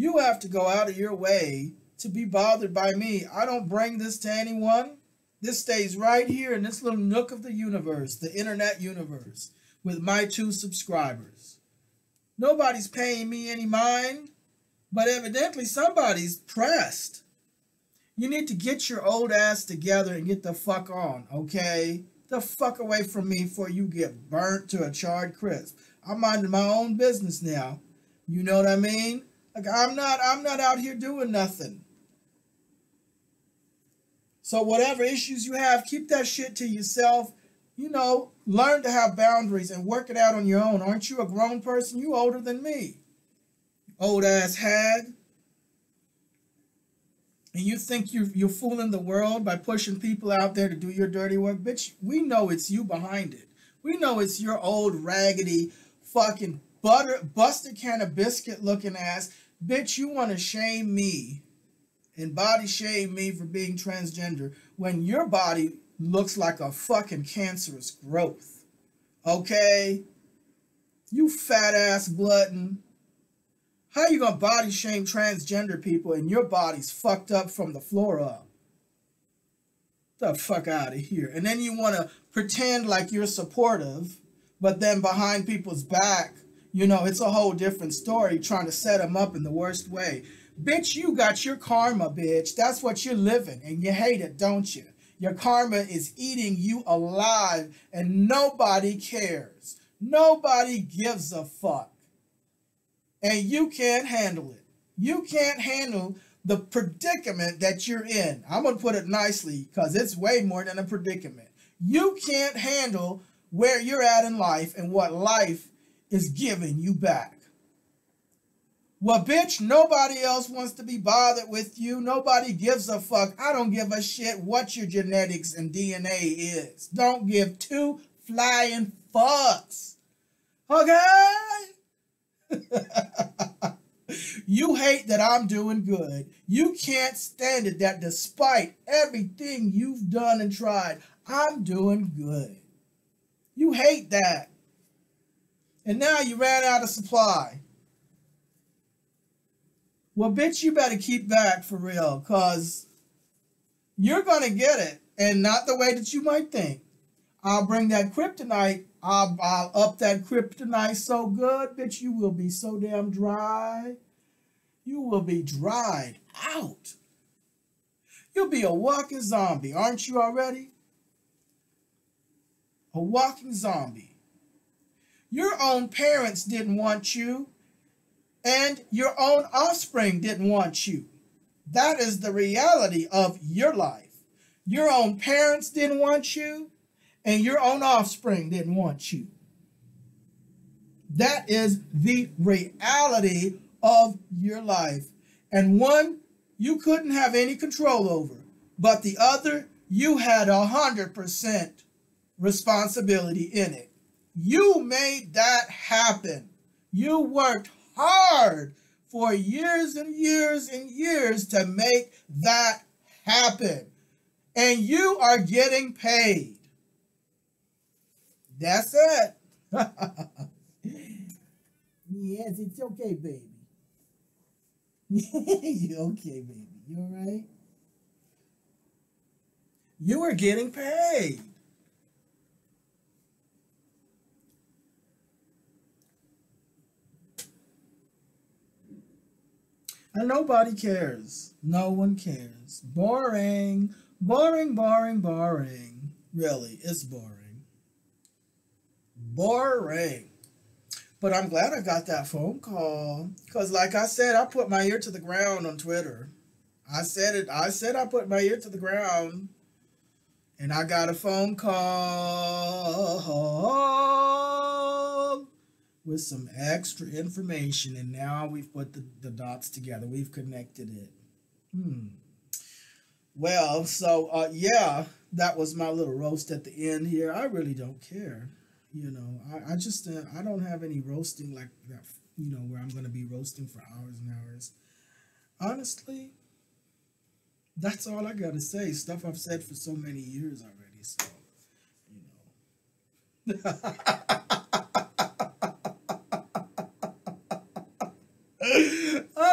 You have to go out of your way to be bothered by me. I don't bring this to anyone. This stays right here in this little nook of the universe, the internet universe, with my two subscribers. Nobody's paying me any mind, but evidently somebody's pressed. You need to get your old ass together and get the fuck on, okay? The fuck away from me before you get burnt to a charred crisp. I'm minding my own business now. You know what I mean? Like I'm not I'm not out here doing nothing. So whatever issues you have, keep that shit to yourself you know, learn to have boundaries and work it out on your own. Aren't you a grown person? You older than me. Old ass hag. And you think you're, you're fooling the world by pushing people out there to do your dirty work? Bitch, we know it's you behind it. We know it's your old raggedy fucking butter busted can of biscuit looking ass. Bitch, you want to shame me and body shame me for being transgender when your body looks like a fucking cancerous growth. Okay? You fat ass glutton. How you gonna body shame transgender people and your body's fucked up from the floor up? The fuck out of here. And then you wanna pretend like you're supportive, but then behind people's back, you know, it's a whole different story trying to set them up in the worst way. Bitch, you got your karma, bitch. That's what you're living, and you hate it, don't you? Your karma is eating you alive and nobody cares. Nobody gives a fuck. and you can't handle it. You can't handle the predicament that you're in. I'm going to put it nicely because it's way more than a predicament. You can't handle where you're at in life and what life is giving you back. Well, bitch, nobody else wants to be bothered with you. Nobody gives a fuck. I don't give a shit what your genetics and DNA is. Don't give two flying fucks. Okay? you hate that I'm doing good. You can't stand it that despite everything you've done and tried, I'm doing good. You hate that. And now you ran out of supply. Well, bitch, you better keep back for real, because you're going to get it, and not the way that you might think. I'll bring that kryptonite. I'll, I'll up that kryptonite so good, bitch, you will be so damn dry. You will be dried out. You'll be a walking zombie, aren't you already? A walking zombie. Your own parents didn't want you, and your own offspring didn't want you. That is the reality of your life. Your own parents didn't want you, and your own offspring didn't want you. That is the reality of your life. And one you couldn't have any control over, but the other you had a hundred percent responsibility in it. You made that happen. You worked hard for years and years and years to make that happen. And you are getting paid. That's it. Yes, it's okay, baby. you okay, baby? You all right? You are getting paid. And nobody cares. No one cares. Boring. Boring, boring, boring. Really, it's boring. Boring. But I'm glad I got that phone call. Because, like I said, I put my ear to the ground on Twitter. I said it. I said I put my ear to the ground. And I got a phone call with some extra information. And now we've put the, the dots together. We've connected it. Hmm. Well, so uh, yeah, that was my little roast at the end here. I really don't care. You know, I, I just uh, I don't have any roasting like that. You know, where I'm going to be roasting for hours and hours. Honestly, that's all I got to say. Stuff I've said for so many years already. So, you know.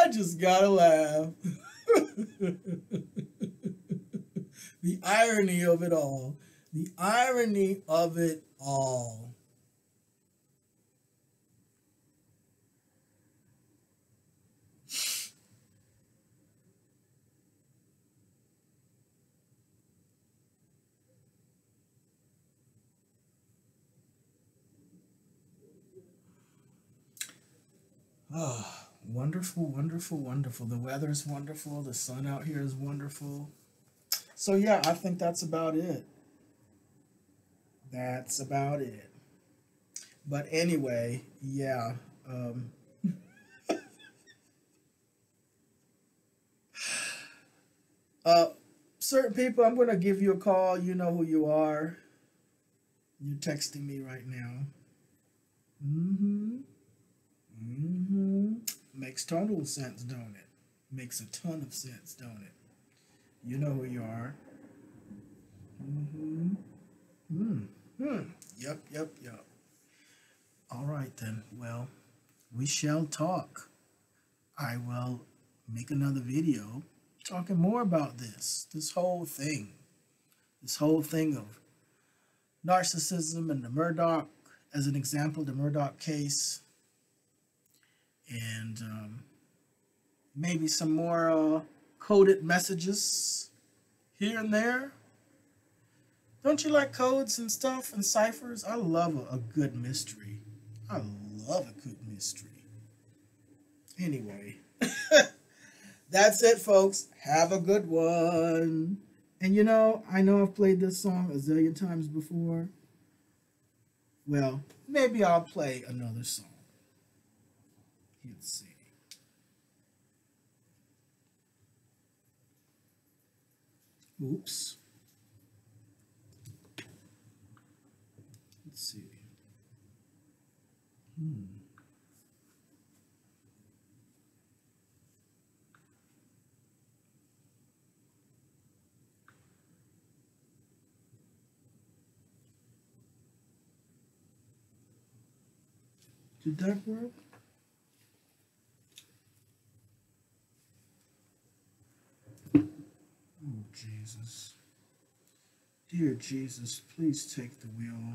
I just gotta laugh. the irony of it all. The irony of it all. Oh, wonderful, wonderful, wonderful. The weather is wonderful. The sun out here is wonderful. So, yeah, I think that's about it. That's about it. But anyway, yeah. Um, uh, certain people, I'm going to give you a call. You know who you are. You're texting me right now. Mm-hmm. Mm-hmm. Makes total sense, don't it? Makes a ton of sense, don't it? You know who you are. Mm-hmm. Hmm. Hmm. Yep, yep, yep. All right then. Well, we shall talk. I will make another video talking more about this. This whole thing. This whole thing of narcissism and the Murdaugh, as an example, the Murdaugh case. And um, maybe some more uh, coded messages here and there. Don't you like codes and stuff and ciphers? I love a, a good mystery. I love a good mystery. Anyway, that's it, folks. Have a good one. And you know, I know I've played this song a zillion times before. Well, maybe I'll play another song. Let's see. Oops. Let's see. Hmm. Did that work? Oh, Jesus. Dear Jesus, please take the wheel.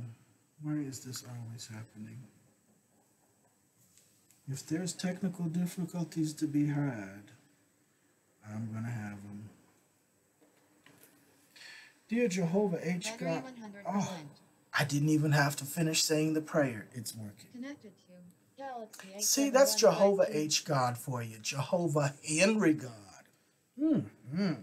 Why is this always happening? If there's technical difficulties to be had, I'm going to have them. Dear Jehovah H. God. Oh, I didn't even have to finish saying the prayer. It's working. Connected to Galaxy See, that's Jehovah H. God for you. Jehovah Henry God. Hmm. hmm.